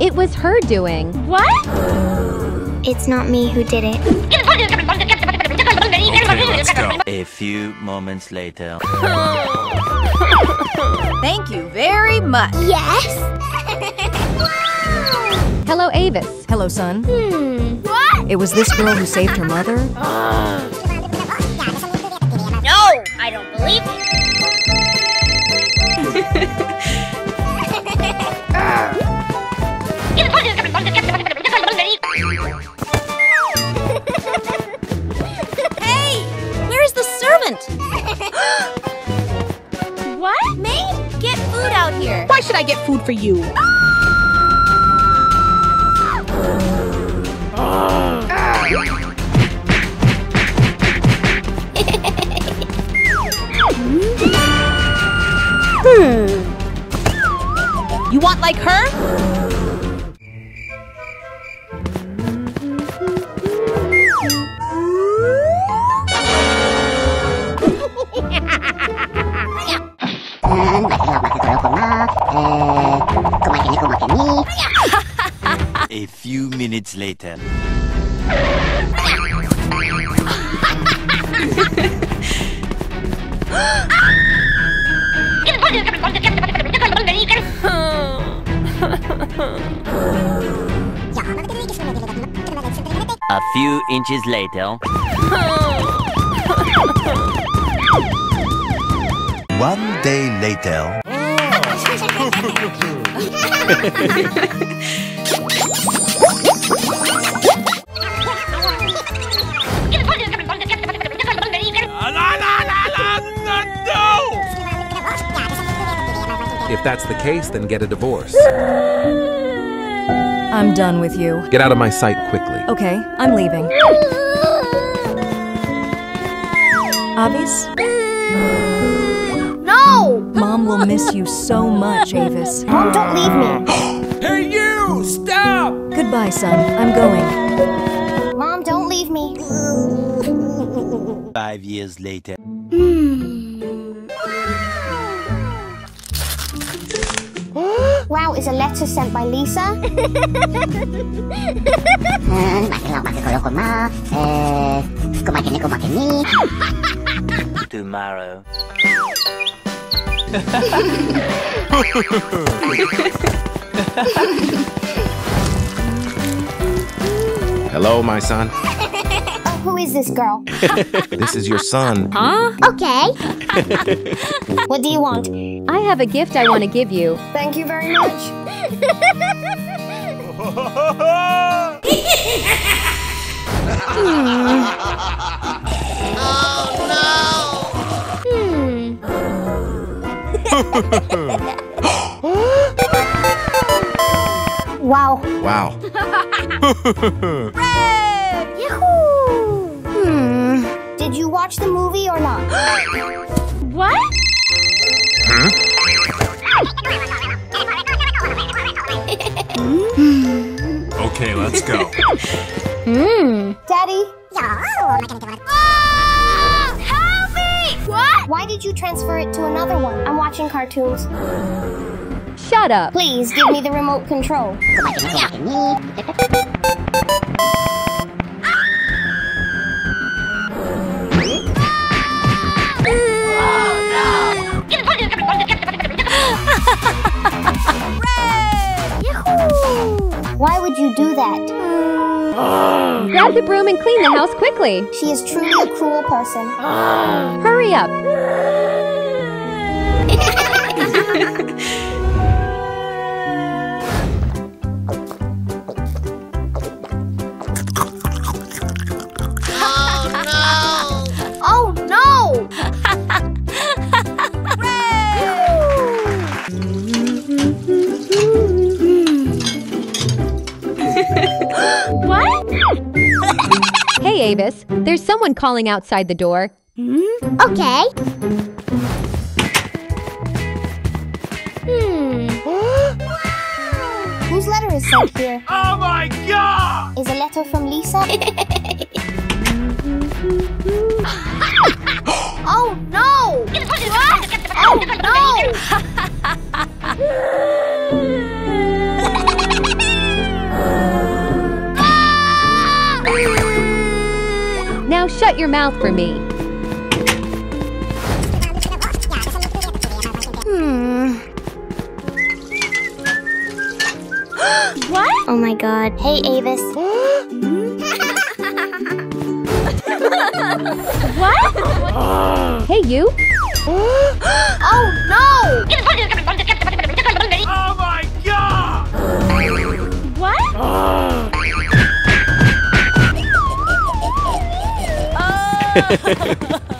S13: It was her doing.
S19: What?
S2: It's not me who did it.
S9: Okay, let's go.
S12: A few moments later.
S1: Thank you very much.
S2: Yes?
S13: Hello, Avis.
S1: Hello, son.
S2: Hmm. What?
S1: It was this girl who saved her mother?
S20: You want like her?
S12: A few minutes later. A few inches later. One day later.
S6: If that's the case, then get a divorce.
S1: I'm done with you.
S6: Get out of my sight quickly.
S1: Okay, I'm leaving. Avis?
S2: No!
S1: Mom will miss you so much, Avis.
S2: Mom, don't leave me.
S15: Hey you! Stop!
S1: Goodbye, son. I'm going.
S2: Mom, don't leave me.
S12: Five years later.
S2: Wow, is a letter sent by Lisa?
S12: Tomorrow.
S6: Hello, my son.
S2: Oh, who is this girl?
S6: This is your son.
S13: Huh?
S2: Okay. what do you want?
S13: I have a gift I want to give you.
S2: Thank you very much.
S6: oh
S2: no! Hmm.
S19: wow.
S9: Wow. let's go.
S2: Hmm. Daddy? Help me! What? Why did you transfer it to another one? I'm watching cartoons.
S13: Shut up.
S2: Please give me the remote control. You?
S13: Grab the broom and clean the house quickly.
S2: She is truly a cruel person.
S13: Hurry up. calling outside the door. Hmm?
S2: Okay. Hmm. Whose letter is sent here?
S15: Oh my god!
S2: Is a letter from Lisa?
S13: your mouth for me.
S2: Hmm.
S19: What?
S2: Oh my god. Hey, Avis.
S19: What?
S13: Hey, you.
S2: oh no!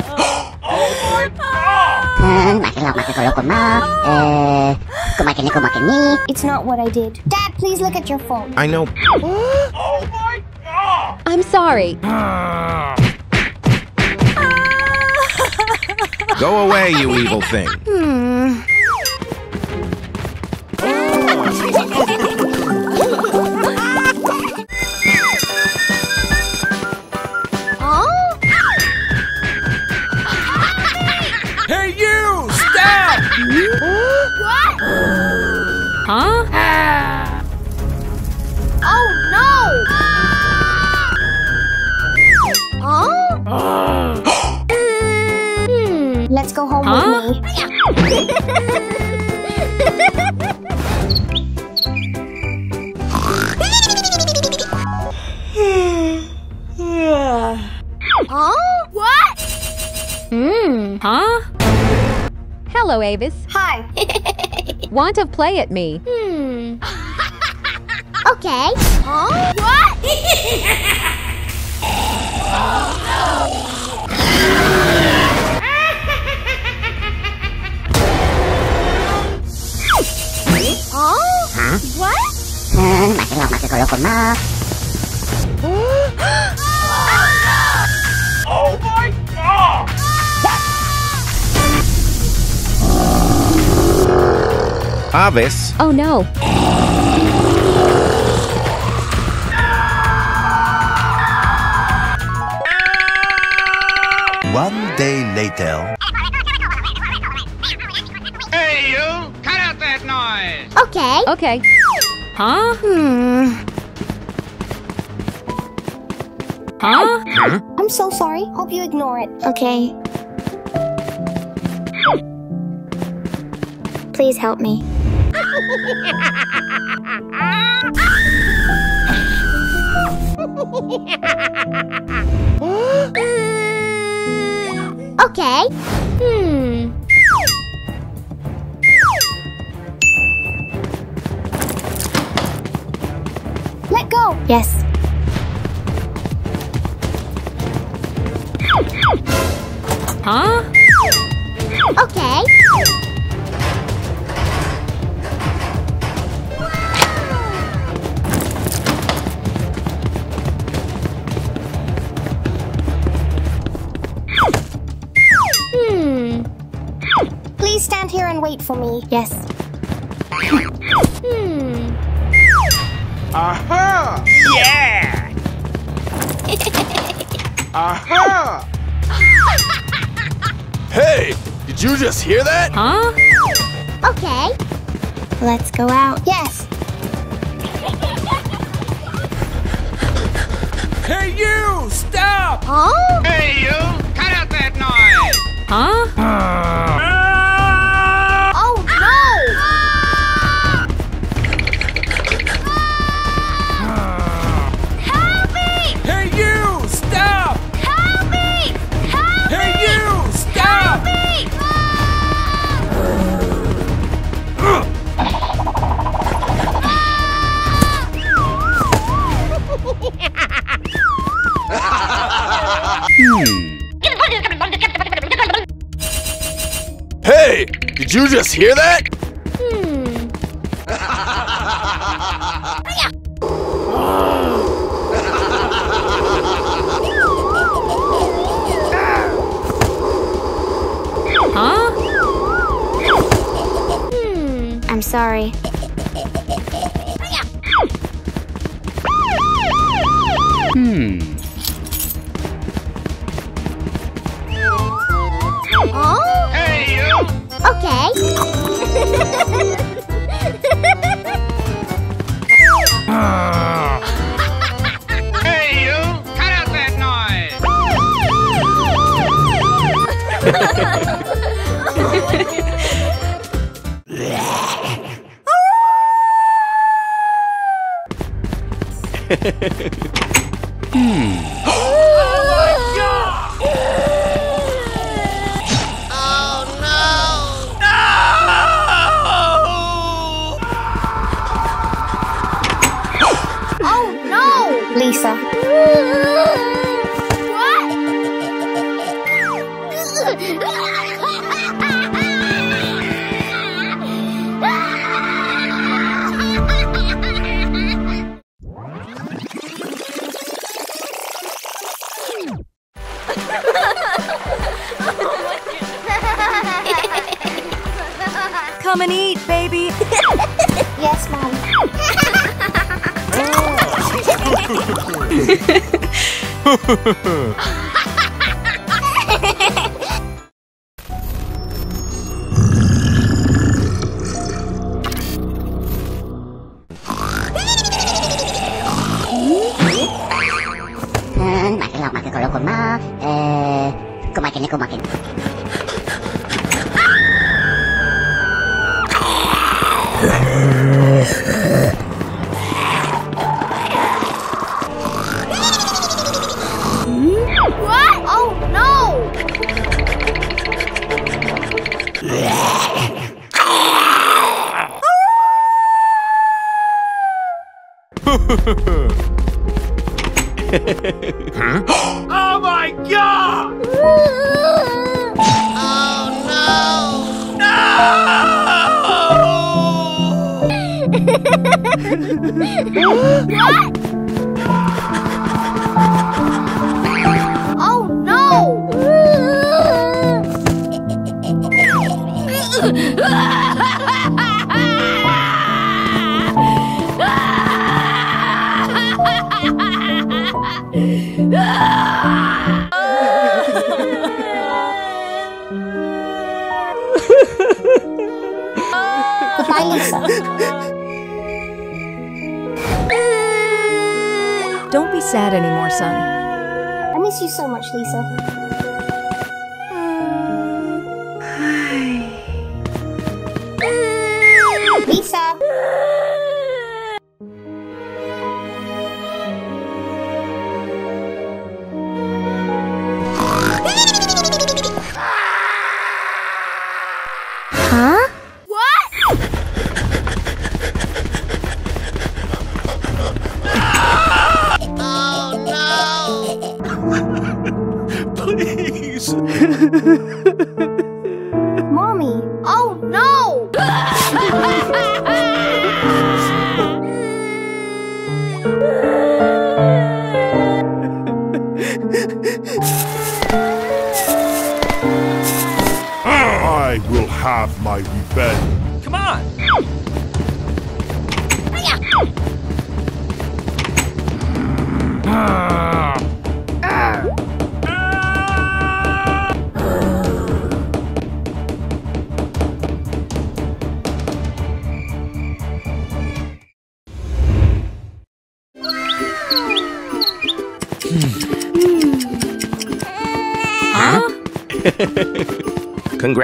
S2: It's not what I did. Dad, please look at your phone.
S6: I know.
S15: Oh my god!
S13: I'm sorry.
S6: Go away, you evil thing.
S2: Hmm.
S13: Hello, Avis.
S2: Hi.
S13: Want to play at me?
S2: hmm. Okay. Huh? What? huh? What?
S6: Avis.
S13: Oh no.
S12: One day later.
S3: Hey, you! Cut out that noise!
S2: Okay.
S13: Okay.
S1: Huh?
S2: Hmm.
S1: Huh?
S2: I'm so sorry. Hope you ignore it. Okay. Please help me.
S3: You!
S21: Stop!
S19: Huh?
S15: Hey, you!
S3: Did you just hear that?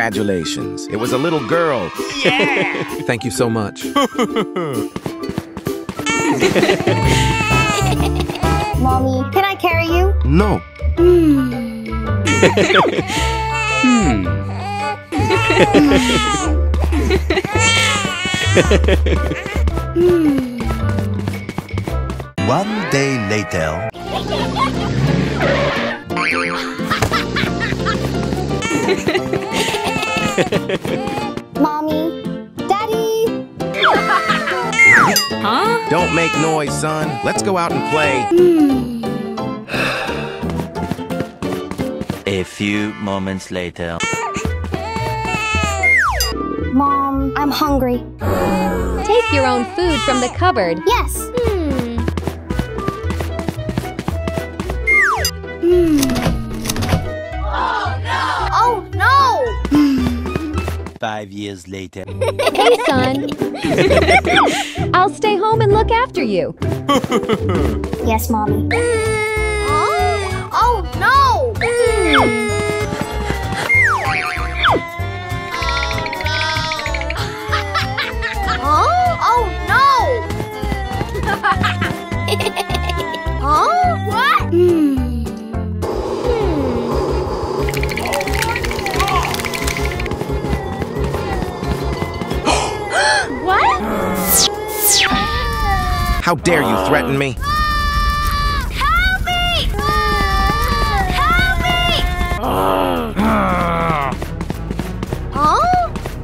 S6: Congratulations. It was a little girl. Yeah!
S22: Thank you so much.
S2: Mommy, can I carry you?
S22: No. Hmm. Hmm.
S12: One day later.
S2: Mommy, Daddy.
S1: Huh?
S6: Don't make noise, son. Let's go out and play.
S23: A few moments later.
S2: Mom, I'm hungry.
S13: Take your own food from the cupboard.
S2: Yes.
S23: Five years later.
S13: Hey, son. I'll stay home and look after you.
S2: Yes, Mommy.
S6: How dare you threaten me?
S19: Help me! Help me! Huh?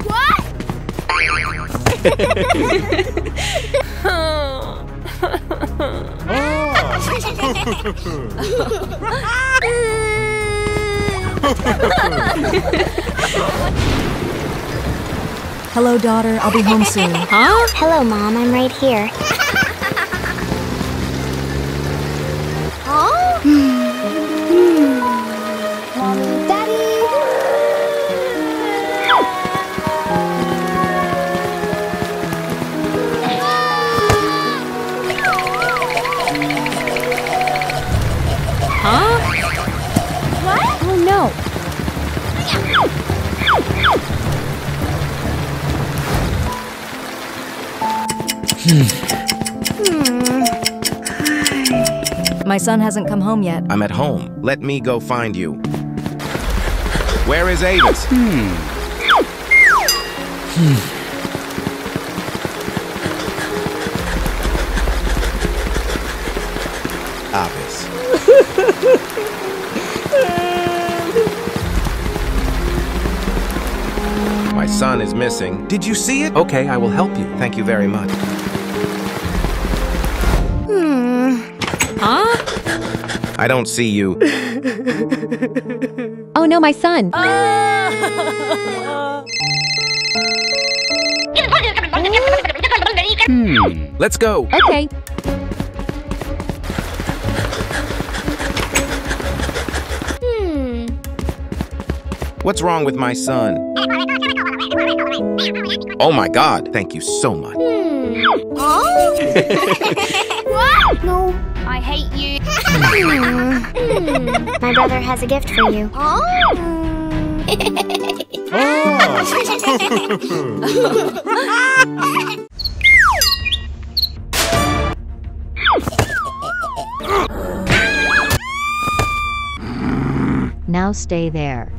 S19: What?
S1: Hello, daughter. I'll be home soon.
S2: Huh? Hello, Mom. I'm right here.
S1: My son hasn't come home yet.
S6: I'm at home. Let me go find you. Where is Avis? Hmm. Hmm. Avis. My son is missing. Did you see it?
S22: Okay, I will help you.
S6: Thank you very much. I don't see you.
S13: Oh no, my son. Ah!
S23: Hmm.
S6: Let's go.
S13: Okay. Hmm.
S6: What's wrong with my son? Oh my god, thank you so much.
S2: Oh? Hmm. what? No, I hate you. Hmm. My brother has a gift for you.
S24: Now stay there.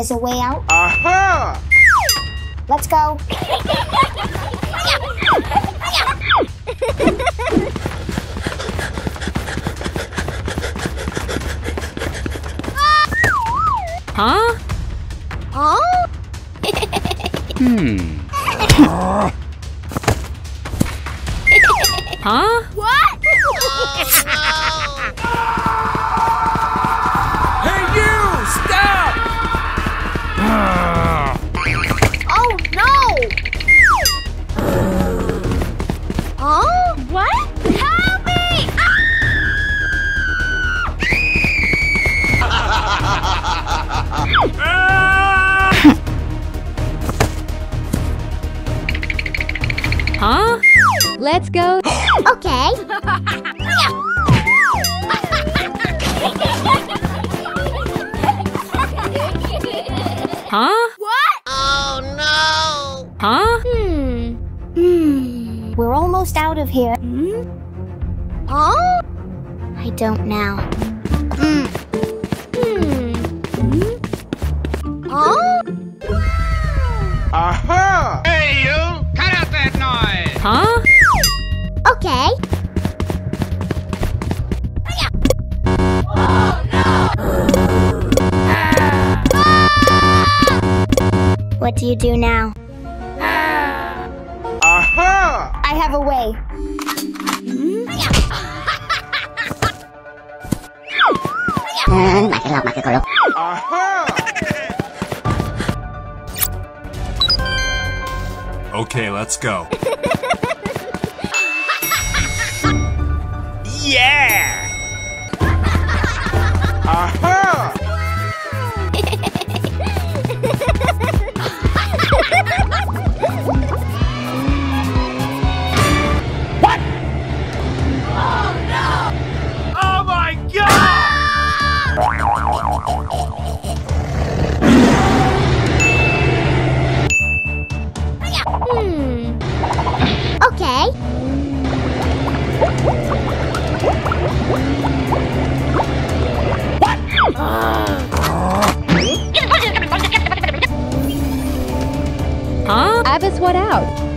S2: There's a way out.
S15: Aha!
S2: Let's go.
S1: Huh?
S2: Huh?
S23: Hmm.
S13: Huh? Avis, what out?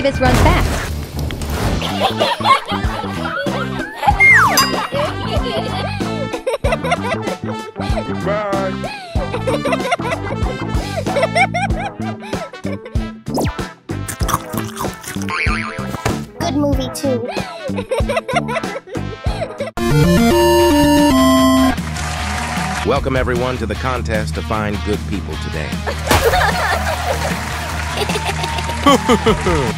S13: Avis runs fast.
S3: Bye!
S2: Good movie too.
S6: Welcome everyone to the contest to find good people today.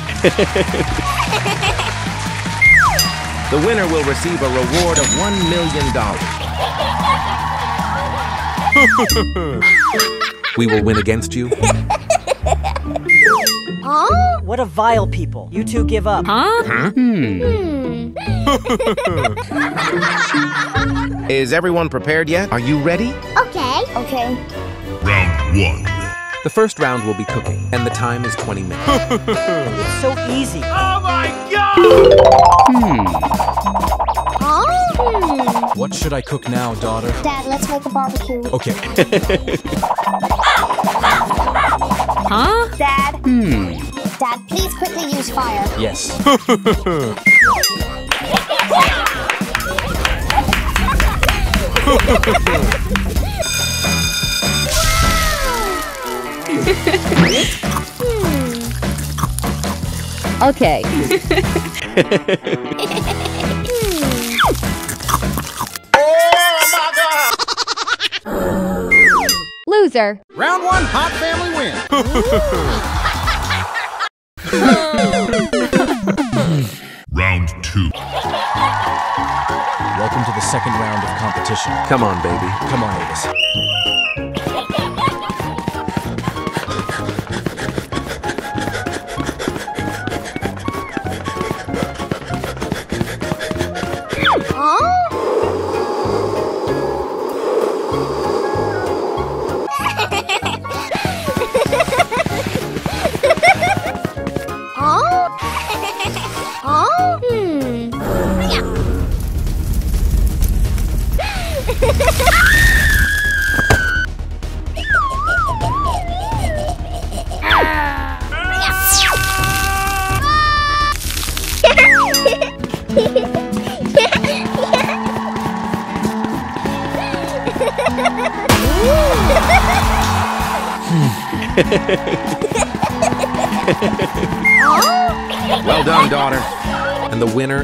S6: the winner will receive a reward of one million dollars.
S22: We will win against you.
S19: Huh?
S25: What a vile people. You two give up.
S13: Huh?
S2: Hmm.
S6: Is everyone prepared yet? Are you ready?
S2: Okay. Okay.
S9: Round one.
S22: The first round will be cooking, and the time is 20 minutes.
S25: It's so easy.
S15: Oh my god!
S19: Huh?
S2: Hmm.
S10: What should I cook now, daughter?
S2: Dad, let's make a barbecue.
S10: Okay.
S13: Huh?
S2: Dad.
S10: Hmm.
S2: Dad, please quickly use fire.
S10: Yes. Hmm.
S13: Okay. Hmm. Loser.
S14: Round one, hot family win.
S9: Round two.
S10: Welcome to the second round of competition.
S22: Come on, baby.
S10: Come on, Avis.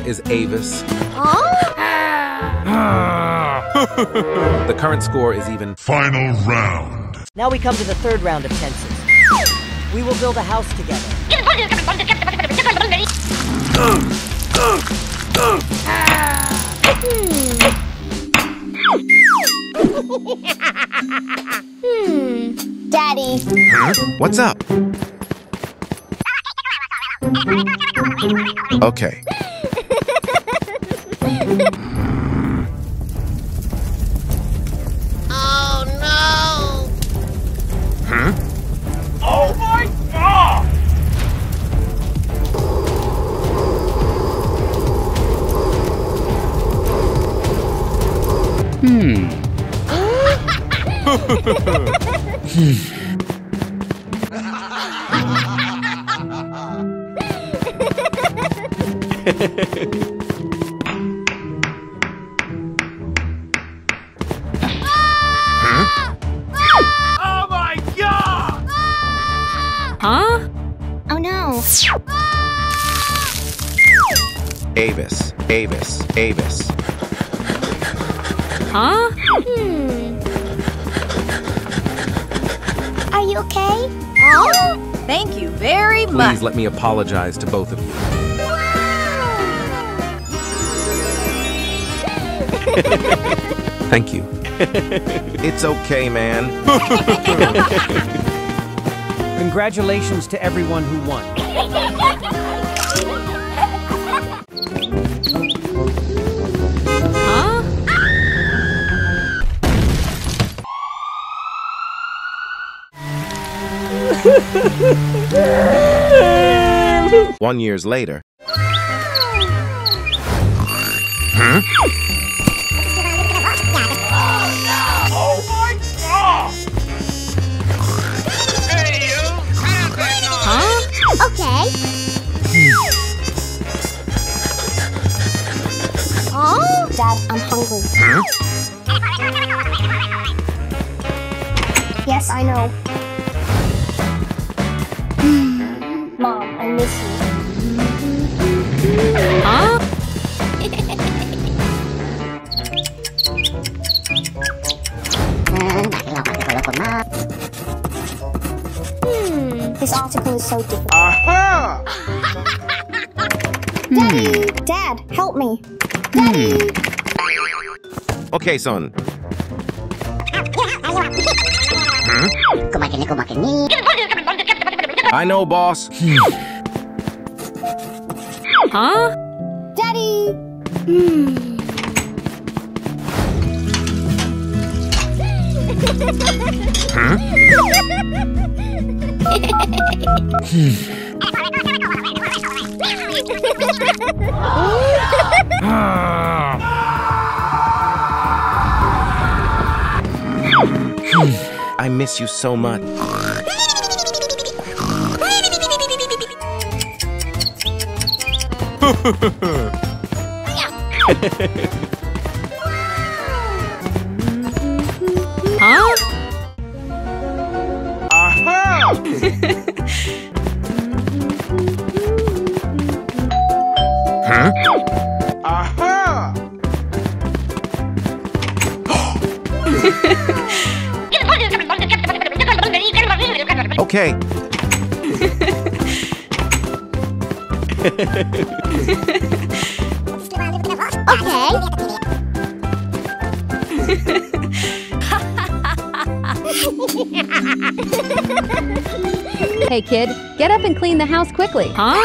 S6: Is Avis. the current score is even.
S9: Final round.
S25: Now we come to the third round of tenses. We will build a house together.
S2: hmm. Daddy.
S6: Huh? What's up? Okay. Huh? Apologize to both of you. Thank you. it's okay, man.
S25: Congratulations to everyone who won.
S1: Huh?
S6: One years later.
S2: Okay,
S6: son. I know, boss.
S1: Huh?
S6: Miss you so much. Okay.
S2: Okay.
S13: Hey, kid, get up and clean the house quickly.
S1: Huh?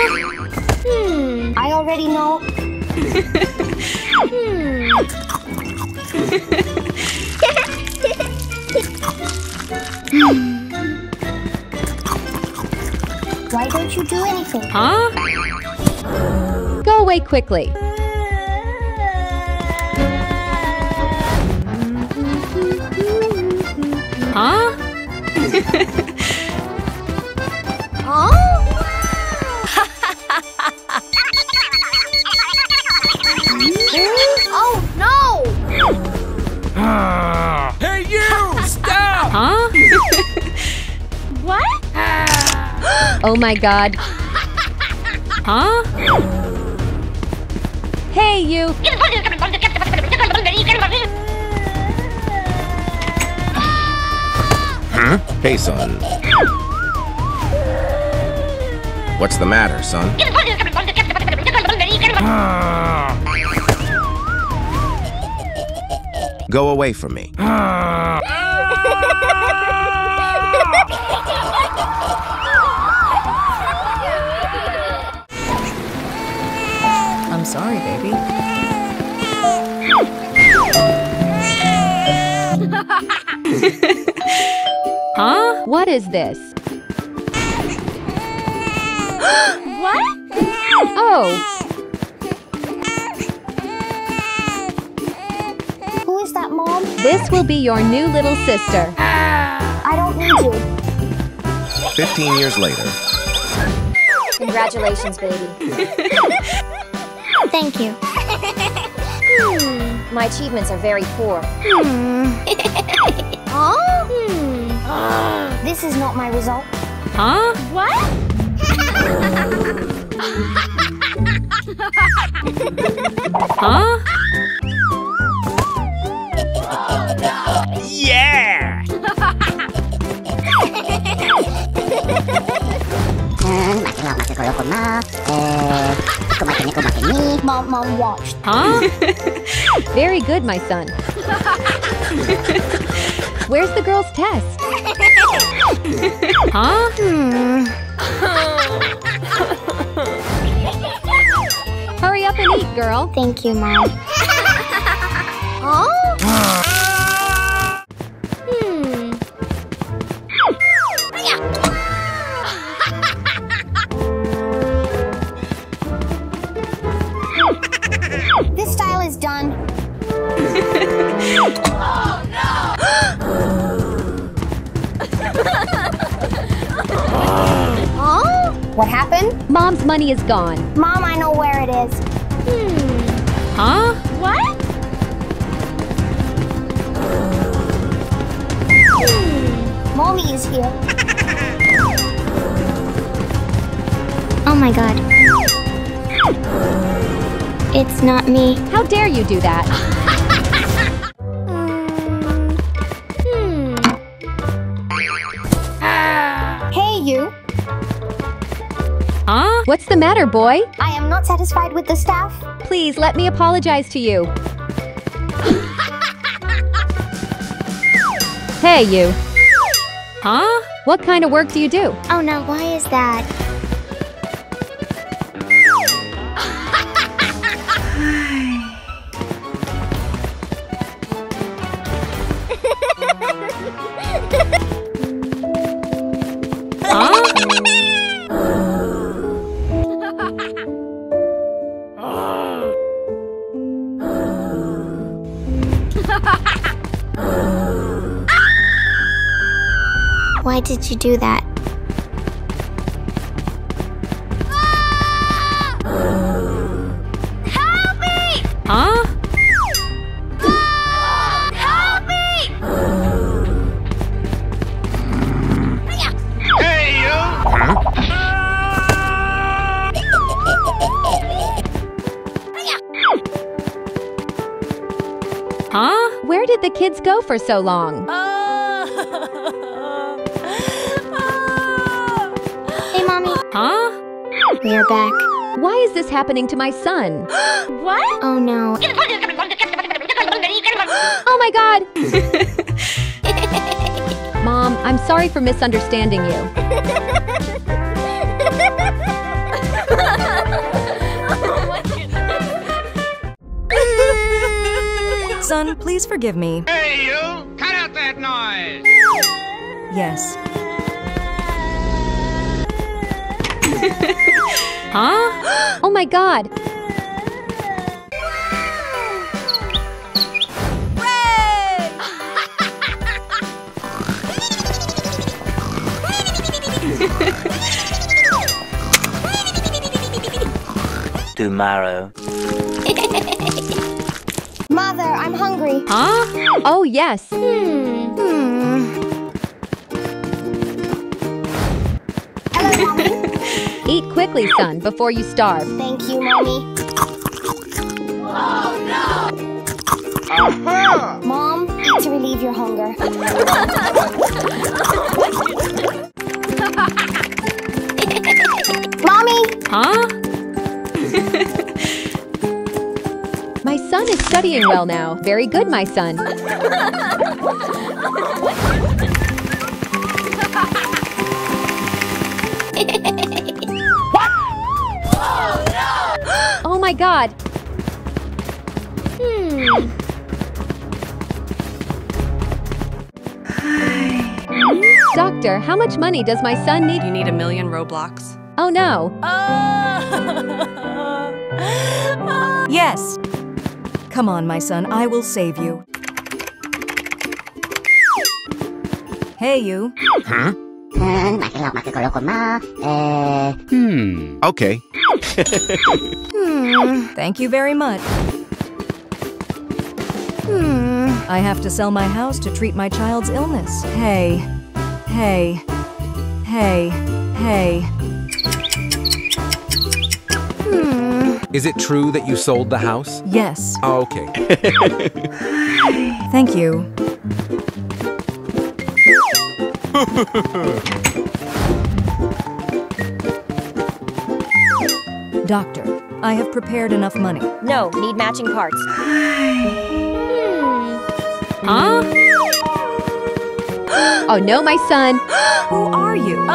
S2: Hmm. I already know. hmm. to do anything.
S1: Huh?
S13: Go away quickly. huh?
S2: Oh
S13: my god. Huh? Hey, you!
S6: Huh? Hey, son. What's the matter, son? Go away from me.
S1: Sorry, baby.
S13: Huh? What is this?
S11: what?
S13: Oh,
S2: Who is that, Mom?
S13: this will be your new little sister.
S2: I don't need you.
S6: 15 years later.
S2: Congratulations, baby. Thank you. Hmm. My achievements are very poor. huh? Hmm. This is not my result.
S13: Huh?
S11: What?
S13: Huh?
S14: Yeah!
S2: Mom, Mom watched.
S13: Huh? Very good, my son. Where's the girl's test? Huh? Hmm. Hurry up and eat, girl.
S2: Thank you, Mom.
S13: Money is gone.
S2: Mom, I know where it is. Hmm.
S13: Huh?
S11: What? Hmm.
S2: Mommy is here. oh my god. It's not me.
S13: How dare you do that? What's the matter, boy?
S2: I am not satisfied with the staff.
S13: Please let me apologize to you. Hey, you. Huh? What kind of work do you do?
S2: Oh no, why is that? Why you do that?
S11: Help me!
S13: Huh?
S11: Help me!
S3: Hey, you!
S13: Huh? Where did the kids go for so long? Oh.
S2: We're back.
S13: Why is this happening to my son?
S11: what?
S2: Oh no.
S13: Oh my god! Mom, I'm sorry for misunderstanding you.
S1: Son, please forgive me.
S3: Hey, you! Cut out that noise!
S1: Yes.
S13: Huh? Oh my god!
S23: Tomorrow.
S2: Mother, I'm hungry.
S13: Huh? Oh, yes.
S2: Hmm.
S13: Quickly, son, before you starve.
S2: Thank you, Mommy.
S15: Aha!
S2: Mom, eat to relieve your hunger. Mommy!
S13: Huh? my son is studying well now. Very good, my son. my god!
S2: Hmm...
S13: Doctor, how much money does my son need?
S7: You need a million Robux.
S13: Oh no.
S1: Yes. Come on, my son, I will save you. Hey, you.
S12: Huh?
S6: Hmm, okay.
S1: Thank you very much. Hmm. I have to sell my house to treat my child's illness. Hey. Hey. Hey. Hey. Hmm.
S22: Is it true that you sold the house?
S1: Yes.
S22: Oh, okay.
S1: Thank you. Doctor, I have prepared enough money.
S25: No, need matching parts.
S13: Huh? Hmm. Ah. oh no, my son.
S1: Who are you?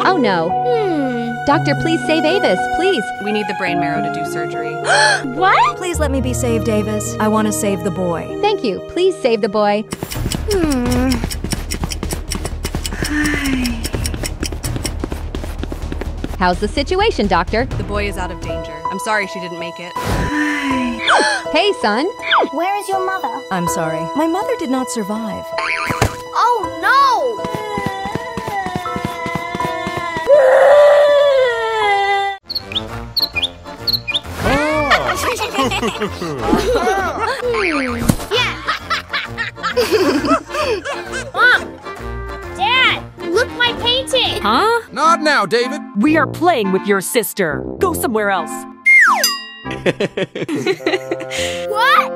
S13: Oh no. Hmm. Doctor, please save Avis, please.
S7: We need the brain marrow to do surgery.
S1: what? Please let me be saved, Davis. I want to save the boy.
S13: Thank you. Please save the boy.
S1: Hmm.
S13: How's the situation, Doctor?
S7: The boy is out of danger. I'm sorry she didn't make it.
S13: hey, son.
S2: Where is your mother?
S1: I'm sorry. My mother did not survive.
S2: Oh no! Oh. yeah!
S11: Mom! Dad! Look my painting!
S14: Huh? Not now, David.
S20: We are playing with your sister. Go somewhere else.
S11: What?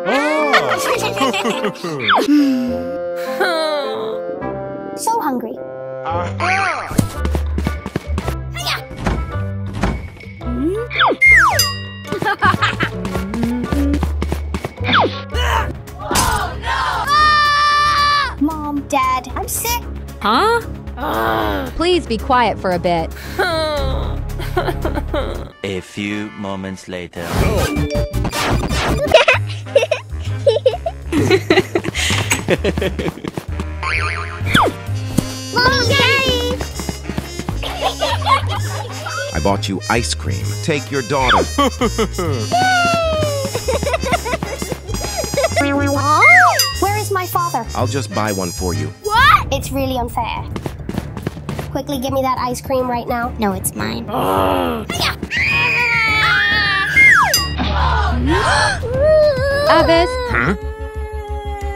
S11: Oh.
S2: so hungry. Ah. Oh no! Mom, Dad, I'm sick.
S13: Huh? Please be quiet for a bit.
S23: A few moments later.
S2: Mommy,
S6: I bought you ice cream. Take your daughter.
S2: Where is my father?
S6: I'll just buy one for you.
S2: What? It's really unfair. Quickly give me that ice cream right now. No, it's mine.
S13: Avis,
S6: Huh?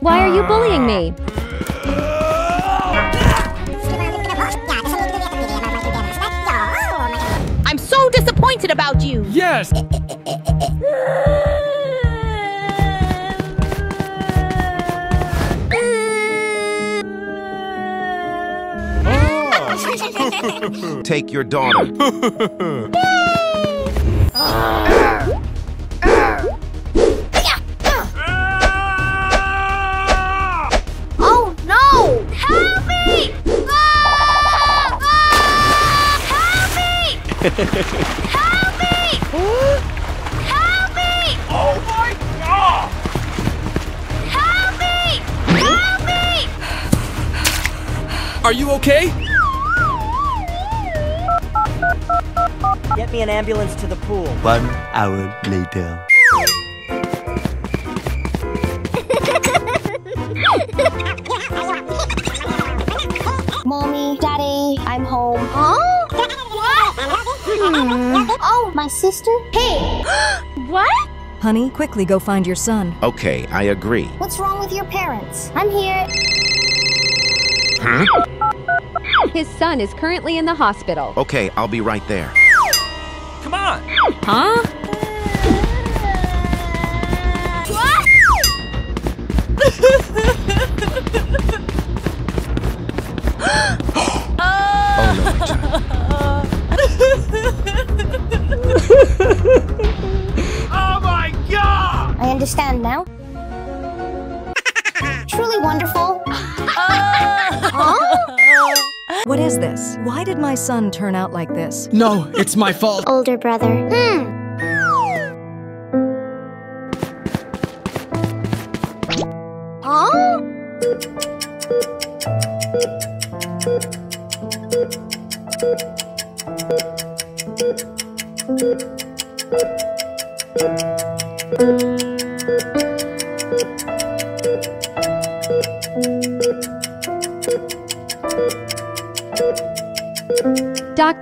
S13: why are you bullying me?
S20: I'm so disappointed about you.
S14: Yes.
S6: Take your daughter.
S2: Oh no!
S11: Help me! Ah! Ah! Help me! Help me! Help me!
S15: Oh my god!
S11: Help me! Help me!
S14: Are you okay?
S25: Get me an ambulance to the pool.
S23: One hour later.
S2: Mommy, Daddy, I'm home. Huh? Oh, my sister? Hey!
S11: what?
S1: Honey, quickly go find your son.
S6: Okay, I agree.
S2: What's wrong with your parents? I'm here.
S6: Huh?
S13: His son is currently in the hospital.
S6: Okay, I'll be right there.
S14: Come on!
S1: Huh?
S6: oh no,
S15: oh my god!
S2: I understand now.
S1: What is this? Why did my son turn out like this?
S26: No, it's my fault.
S2: Older brother. Hmm.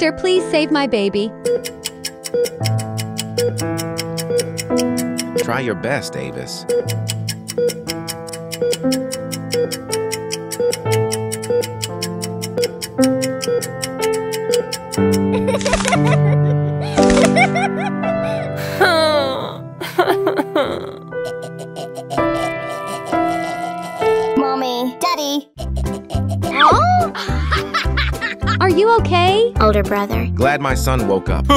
S13: Doctor, please save my baby.
S6: Try your best, Avis.
S2: Mommy. Daddy.
S13: Are you okay?
S2: Older brother.
S6: Glad my son woke up.
S11: oh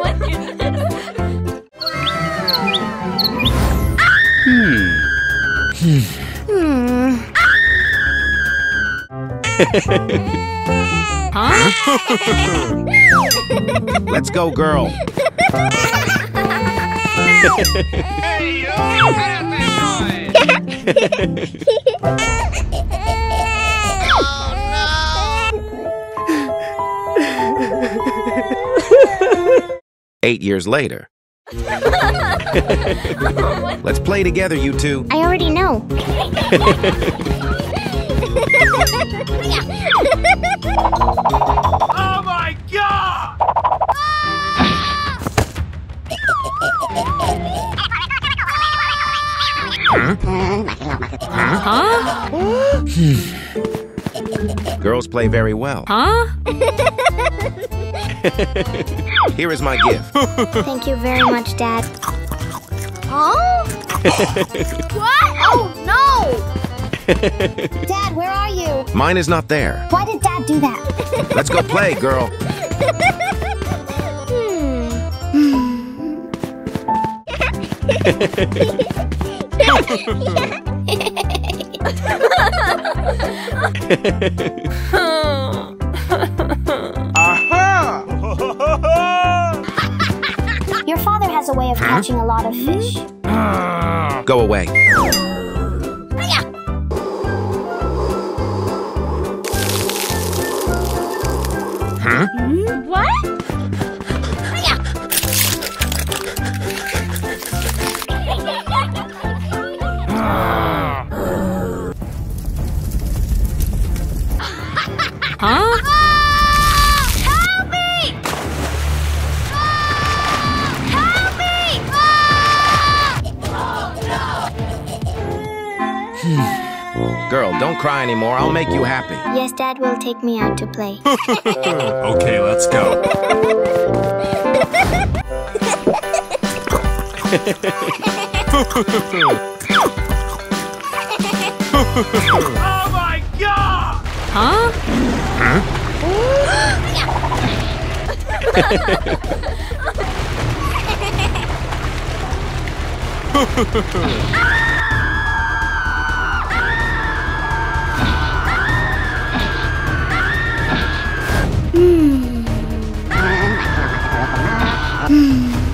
S11: my goodness.
S2: Hmm.
S6: huh? Let's go, girl.
S3: hey, yo! Cut out that noise!
S6: Eight years later. Let's play together, you two.
S2: I already know.
S6: Girls play very well.
S1: Huh?
S6: Here is my gift.
S2: Thank you very much, Dad. Huh? what? Oh, no! Dad, where are you?
S6: Mine is not there.
S2: Why did Dad do that?
S6: Let's go play, girl. Hmm.
S2: Your father has a way of catching a lot of fish.
S6: Go away. Don't cry anymore. I'll make you happy.
S2: Yes, Dad will take me out to play.
S9: okay, let's go.
S15: oh my god!
S1: Huh?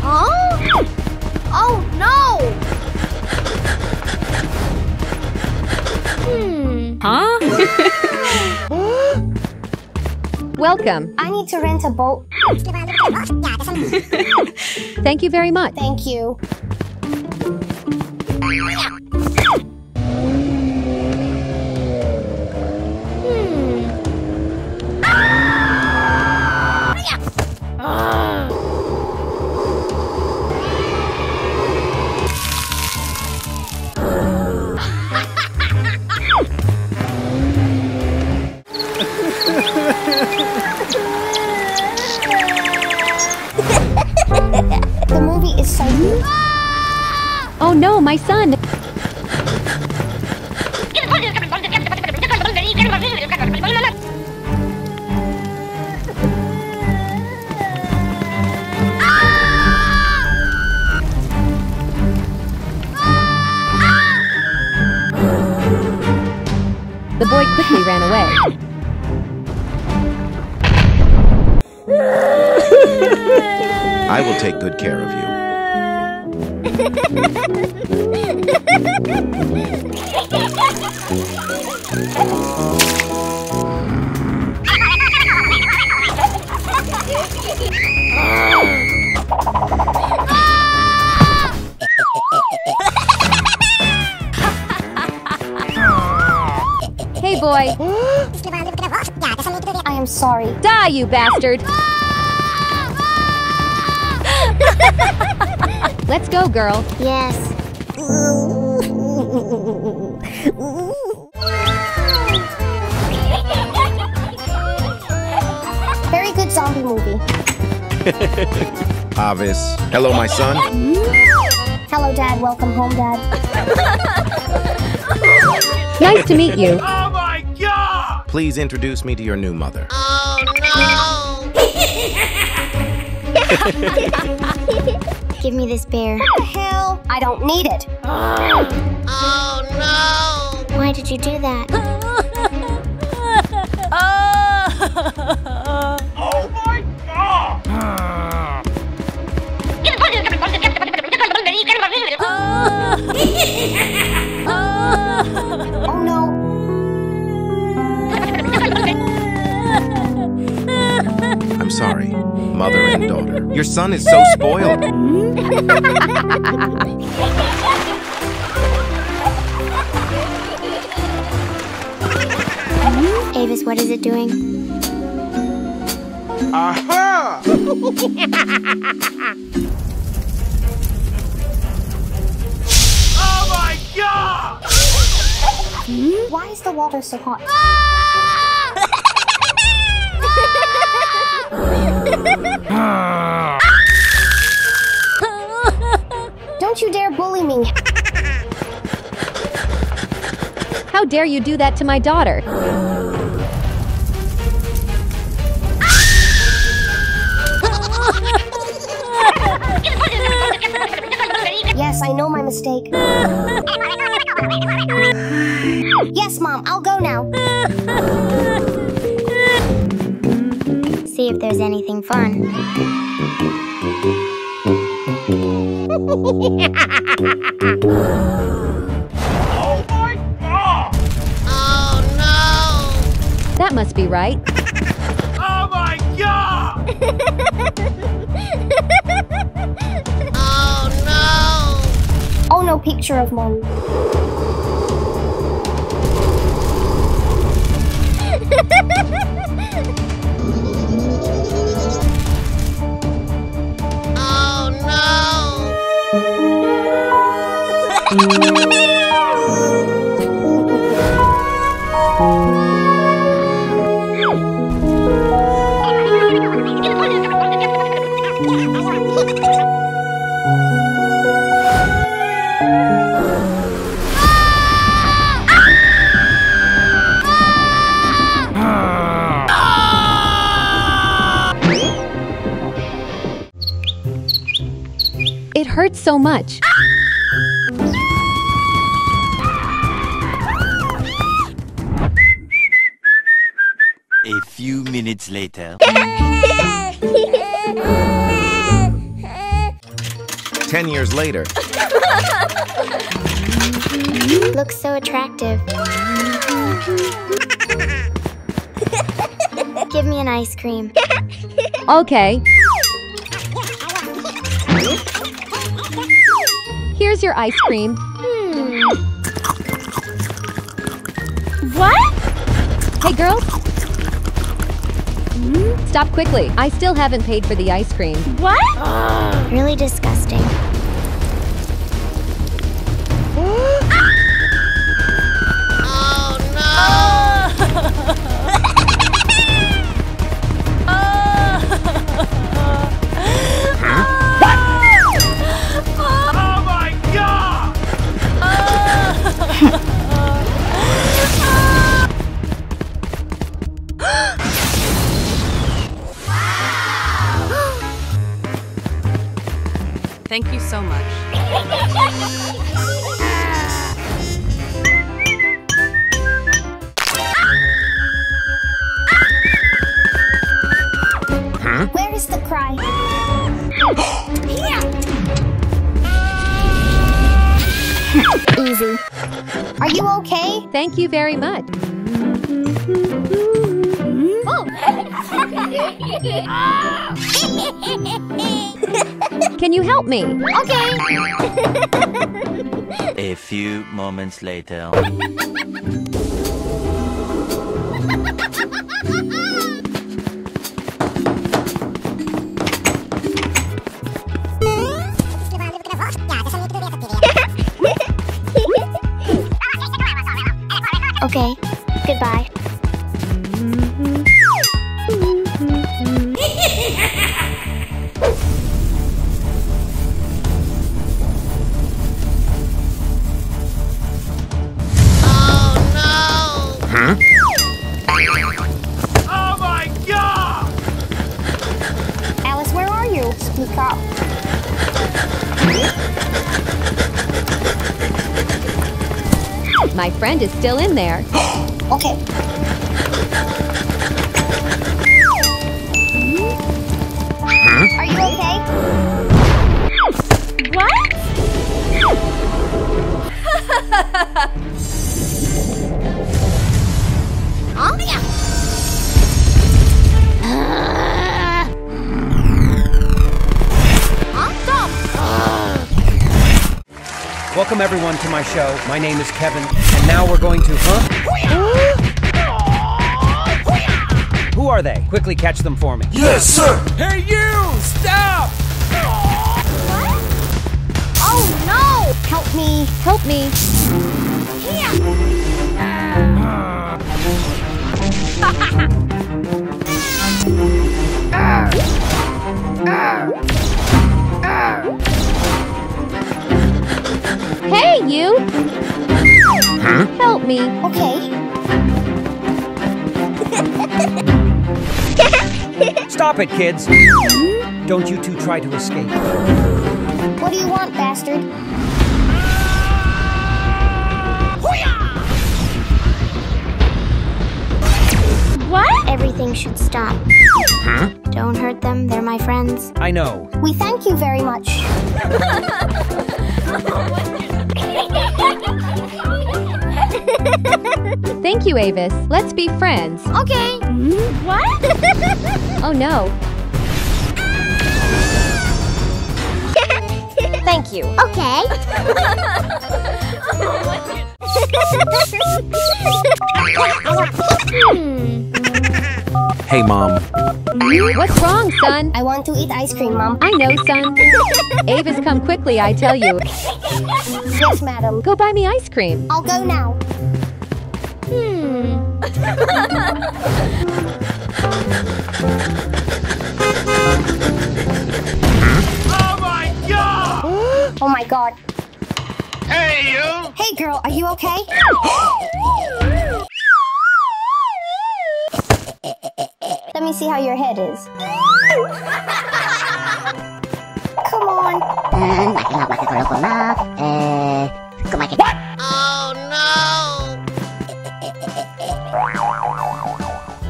S2: Huh? Oh, no! Hmm.
S1: Huh?
S13: Welcome.
S2: I need to rent a boat.
S13: Thank you very much.
S2: Thank you.
S6: Take good care of you.
S13: Hey, boy.
S2: I am sorry.
S13: Die, you bastard! Let's go, girl.
S2: Yes. Very good zombie movie.
S6: Avis. Hello, my son.
S2: Hello, Dad. Welcome home, Dad.
S13: Nice to meet you.
S3: Oh my god!
S6: Please introduce me to your new mother.
S2: Oh, Give me this bear. What the hell? I don't need it.
S23: Oh no!
S2: Why did you do that?
S3: Oh my god!
S2: Oh no.
S6: I'm sorry, mother and daughter. Your son is so spoiled.
S2: Avis, what is it doing?
S3: Aha! oh my god! Hmm?
S2: Why is the water so hot? Don't dare
S13: you do that to my daughter?
S2: Yes, I know my mistake. yes, Mom, I'll go now. See if there's anything fun.
S13: Right.
S3: Oh my god!
S23: Oh no!
S2: Oh no, picture of Mom.
S13: It hurts so much.
S12: A few minutes later.
S6: Ten years later,
S2: Looks so attractive. Give me an ice cream.
S13: Okay. Here's your ice cream. Hmm.
S11: What?
S13: Hey, girls. Stop quickly. I still haven't paid for the ice cream.
S11: What?
S2: Really disgusting.
S7: Thank you so much.
S2: Where is the cry? Easy. Are you okay?
S13: Thank you very much. Can you help me?
S2: Okay.
S23: A few moments later.
S15: my
S14: name is Kevin, and now we're going to huh? Who are they? Quickly catch them for me.
S26: Yes, sir!
S14: Hey you! Stop! What?
S2: Oh no! Help me.
S13: Help me. Help me.
S2: Okay.
S14: Stop it, kids! Hmm? Don't you two try to escape.
S2: What do you want, bastard?
S11: What?
S2: Everything should stop.
S15: Huh?
S2: Don't hurt them, they're my friends.
S14: I know.
S2: We thank you very much.
S13: Thank you, Avis. Let's be friends.
S2: Okay.
S11: What?
S13: Oh no.
S2: Thank you. Okay.
S22: Hey, Mom.
S13: What's wrong, son?
S2: I want to eat ice cream, Mom.
S13: I know, son. Avis, come quickly, I tell you.
S2: Yes, madam.
S13: Go buy me ice cream.
S2: I'll go now.
S13: Hmm.
S15: Oh my god!
S2: Oh my god.
S3: Hey, you!
S2: Hey, girl, are you okay? Let me see how your head is. Come on.
S19: Oh no!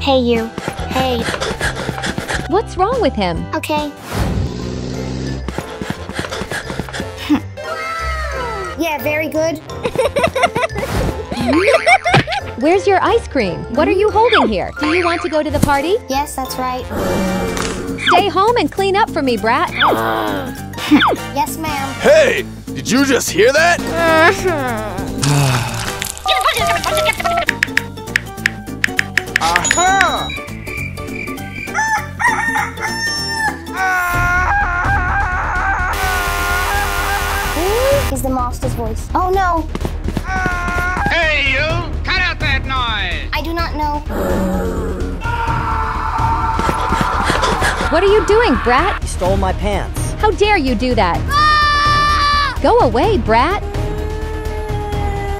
S2: Hey, you. Hey.
S13: What's wrong with him?
S2: Okay. yeah, very good.
S13: Where's your ice cream? What are you holding here? Do you want to go to the party?
S2: Yes, that's right.
S13: Stay home and clean up for me, brat.
S2: Yes, ma'am.
S26: Hey! Did you just hear that?
S15: Aha!
S2: Is the master's voice. Oh no,
S3: Hey, you! Cut out that noise!
S2: I do not know.
S13: What are you doing, brat?
S25: You stole my pants.
S13: How dare you do that? Go away, brat.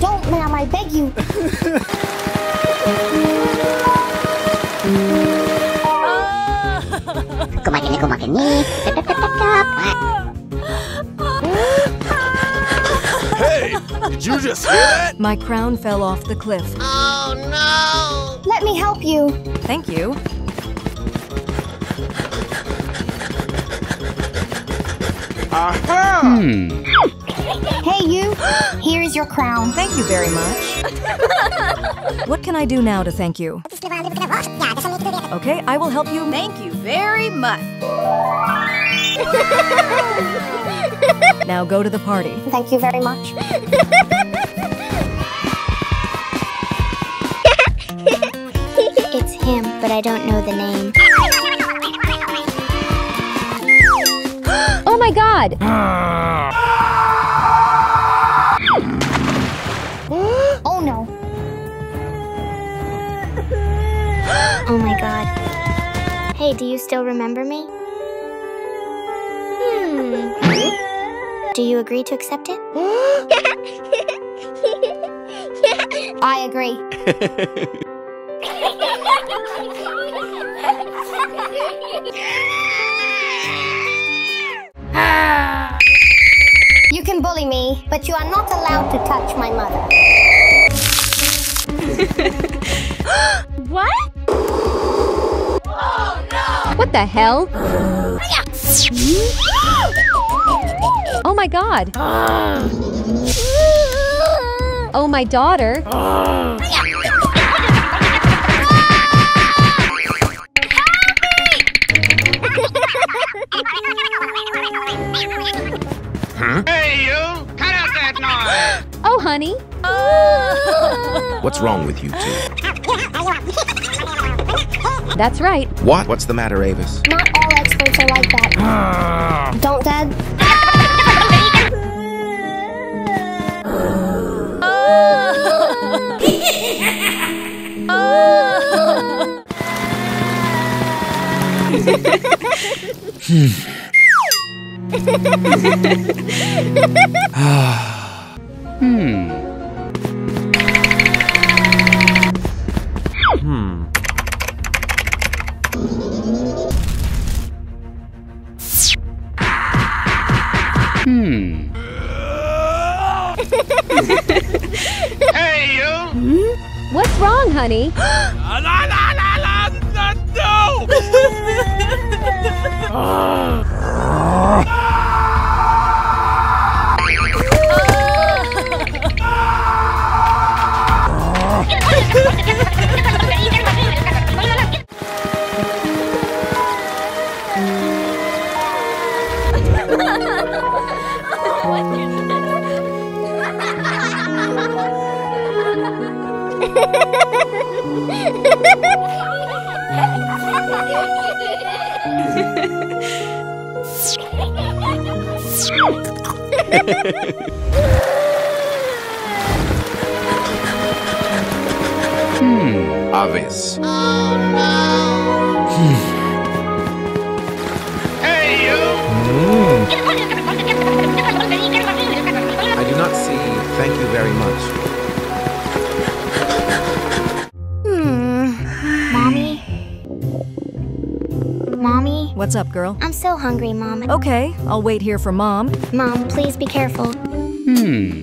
S2: Don't, ma'am, I beg you.
S27: Hey, did you
S26: just hear that?
S1: My crown fell off the cliff.
S2: Oh no! Let me help you.
S1: Thank you.
S26: Aha!
S12: Hmm.
S2: Hey, you. Here is your crown.
S1: Thank you very much. what can I do now to thank you? Okay, I will help you.
S20: Thank you very much.
S1: Now go to the party.
S2: Thank you very much. it's him, but I don't know the name.
S13: Oh my god!
S2: Ah. Hey, do you still remember me? Hmm. Do you agree to accept it? I agree. You can bully me, but you are not allowed to touch my mother.
S11: What?
S13: What the hell? Oh my god! Oh my daughter!
S3: Hey, you! Cut out that noise!
S13: Oh honey!
S6: What's wrong with you two?
S13: That's right.
S6: What? What's the matter, Avis?
S2: Not all experts are like that. Don't, Dad?
S12: Hmm.
S2: so hungry, Mom.
S1: Okay, I'll wait here for mom.
S2: Mom, please be careful.
S12: Hmm.
S2: Hmm.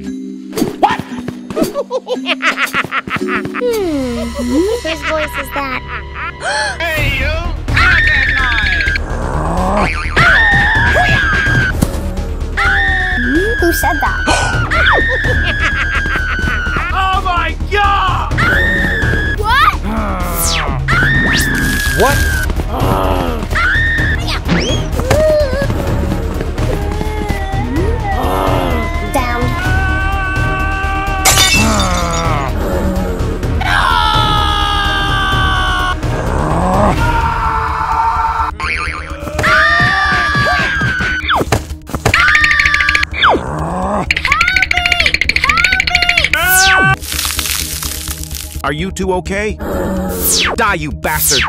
S6: Two okay? Die, you bastard!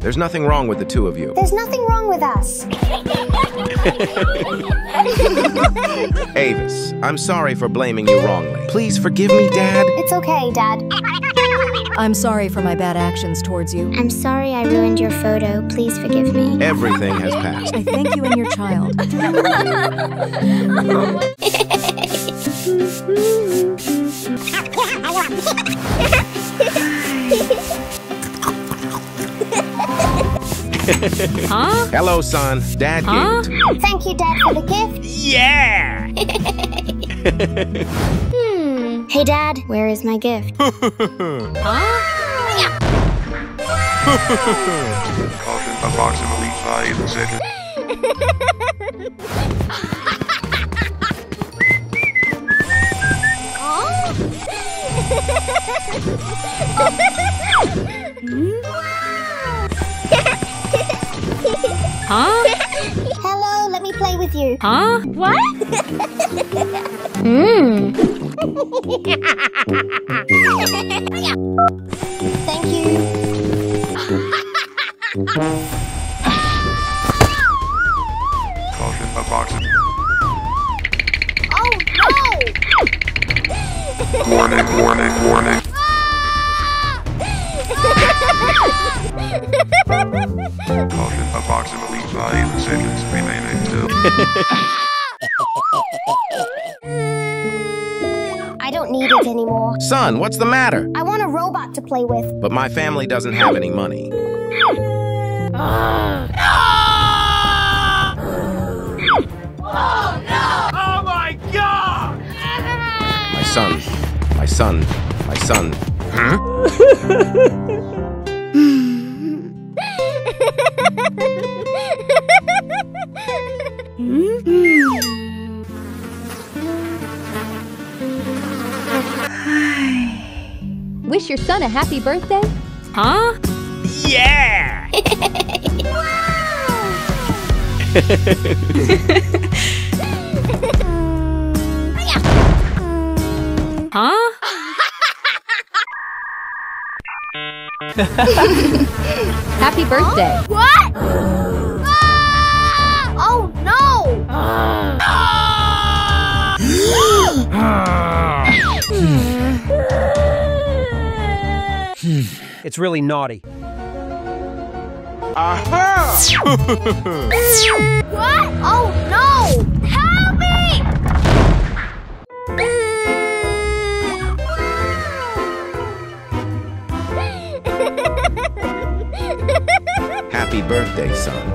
S6: There's nothing wrong with the two of you.
S2: There's nothing wrong with us.
S6: Avis, I'm sorry for blaming you wrongly. Please forgive me, Dad.
S2: It's okay, Dad.
S1: I'm sorry for my bad actions towards you.
S2: I'm sorry I ruined your photo. Please forgive me.
S6: Everything has passed.
S1: I thank you and your child.
S20: Huh?
S6: Hello, son. Dad
S20: Huh?
S6: gave it to me.
S2: Thank you, Dad, for the gift.
S6: Yeah!
S2: Hmm. Hey, Dad, where is my gift?
S28: Caution approximately 5 seconds.
S20: Huh?
S2: Hello, let me play with you.
S20: Huh? What?
S2: Mmm.
S28: approximately 5 seconds remaining still.
S2: I don't need it anymore.
S6: Son, what's the matter?
S2: I want a robot to play with.
S6: But my family doesn't have any money.
S15: Oh my god!
S6: My son. My son. My son. Huh?
S13: Son a happy birthday?
S20: Huh?
S6: Yeah!
S20: Huh?
S13: Happy birthday.
S2: What?
S14: It's really naughty.
S26: Aha!
S2: What? Oh no! Help me!
S6: Happy birthday, son.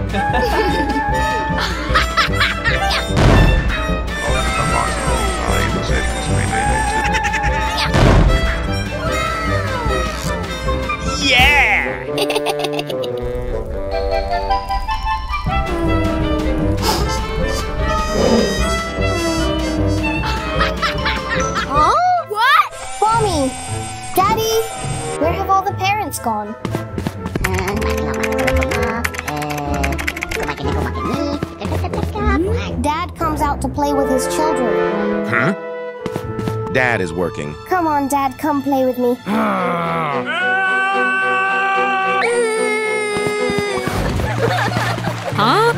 S6: Dad is working.
S2: Come on, Dad, come play with me.
S20: Huh?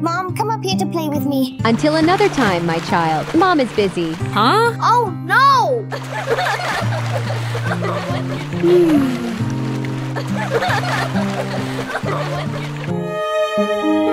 S2: Mom, come up here to play with me.
S13: Until another time, my child. Mom is busy.
S20: Huh?
S2: Oh no!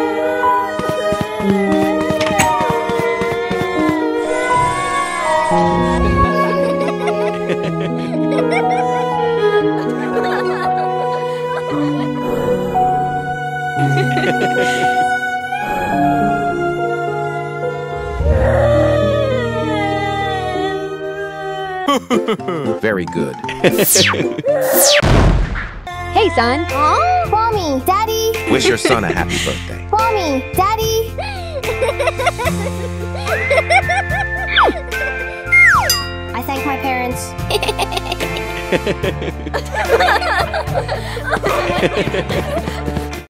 S6: Very good.
S13: Hey, son.
S2: Huh? Mommy, Daddy,
S6: Wish your son a happy birthday.
S2: Mommy, Daddy. I thank my parents.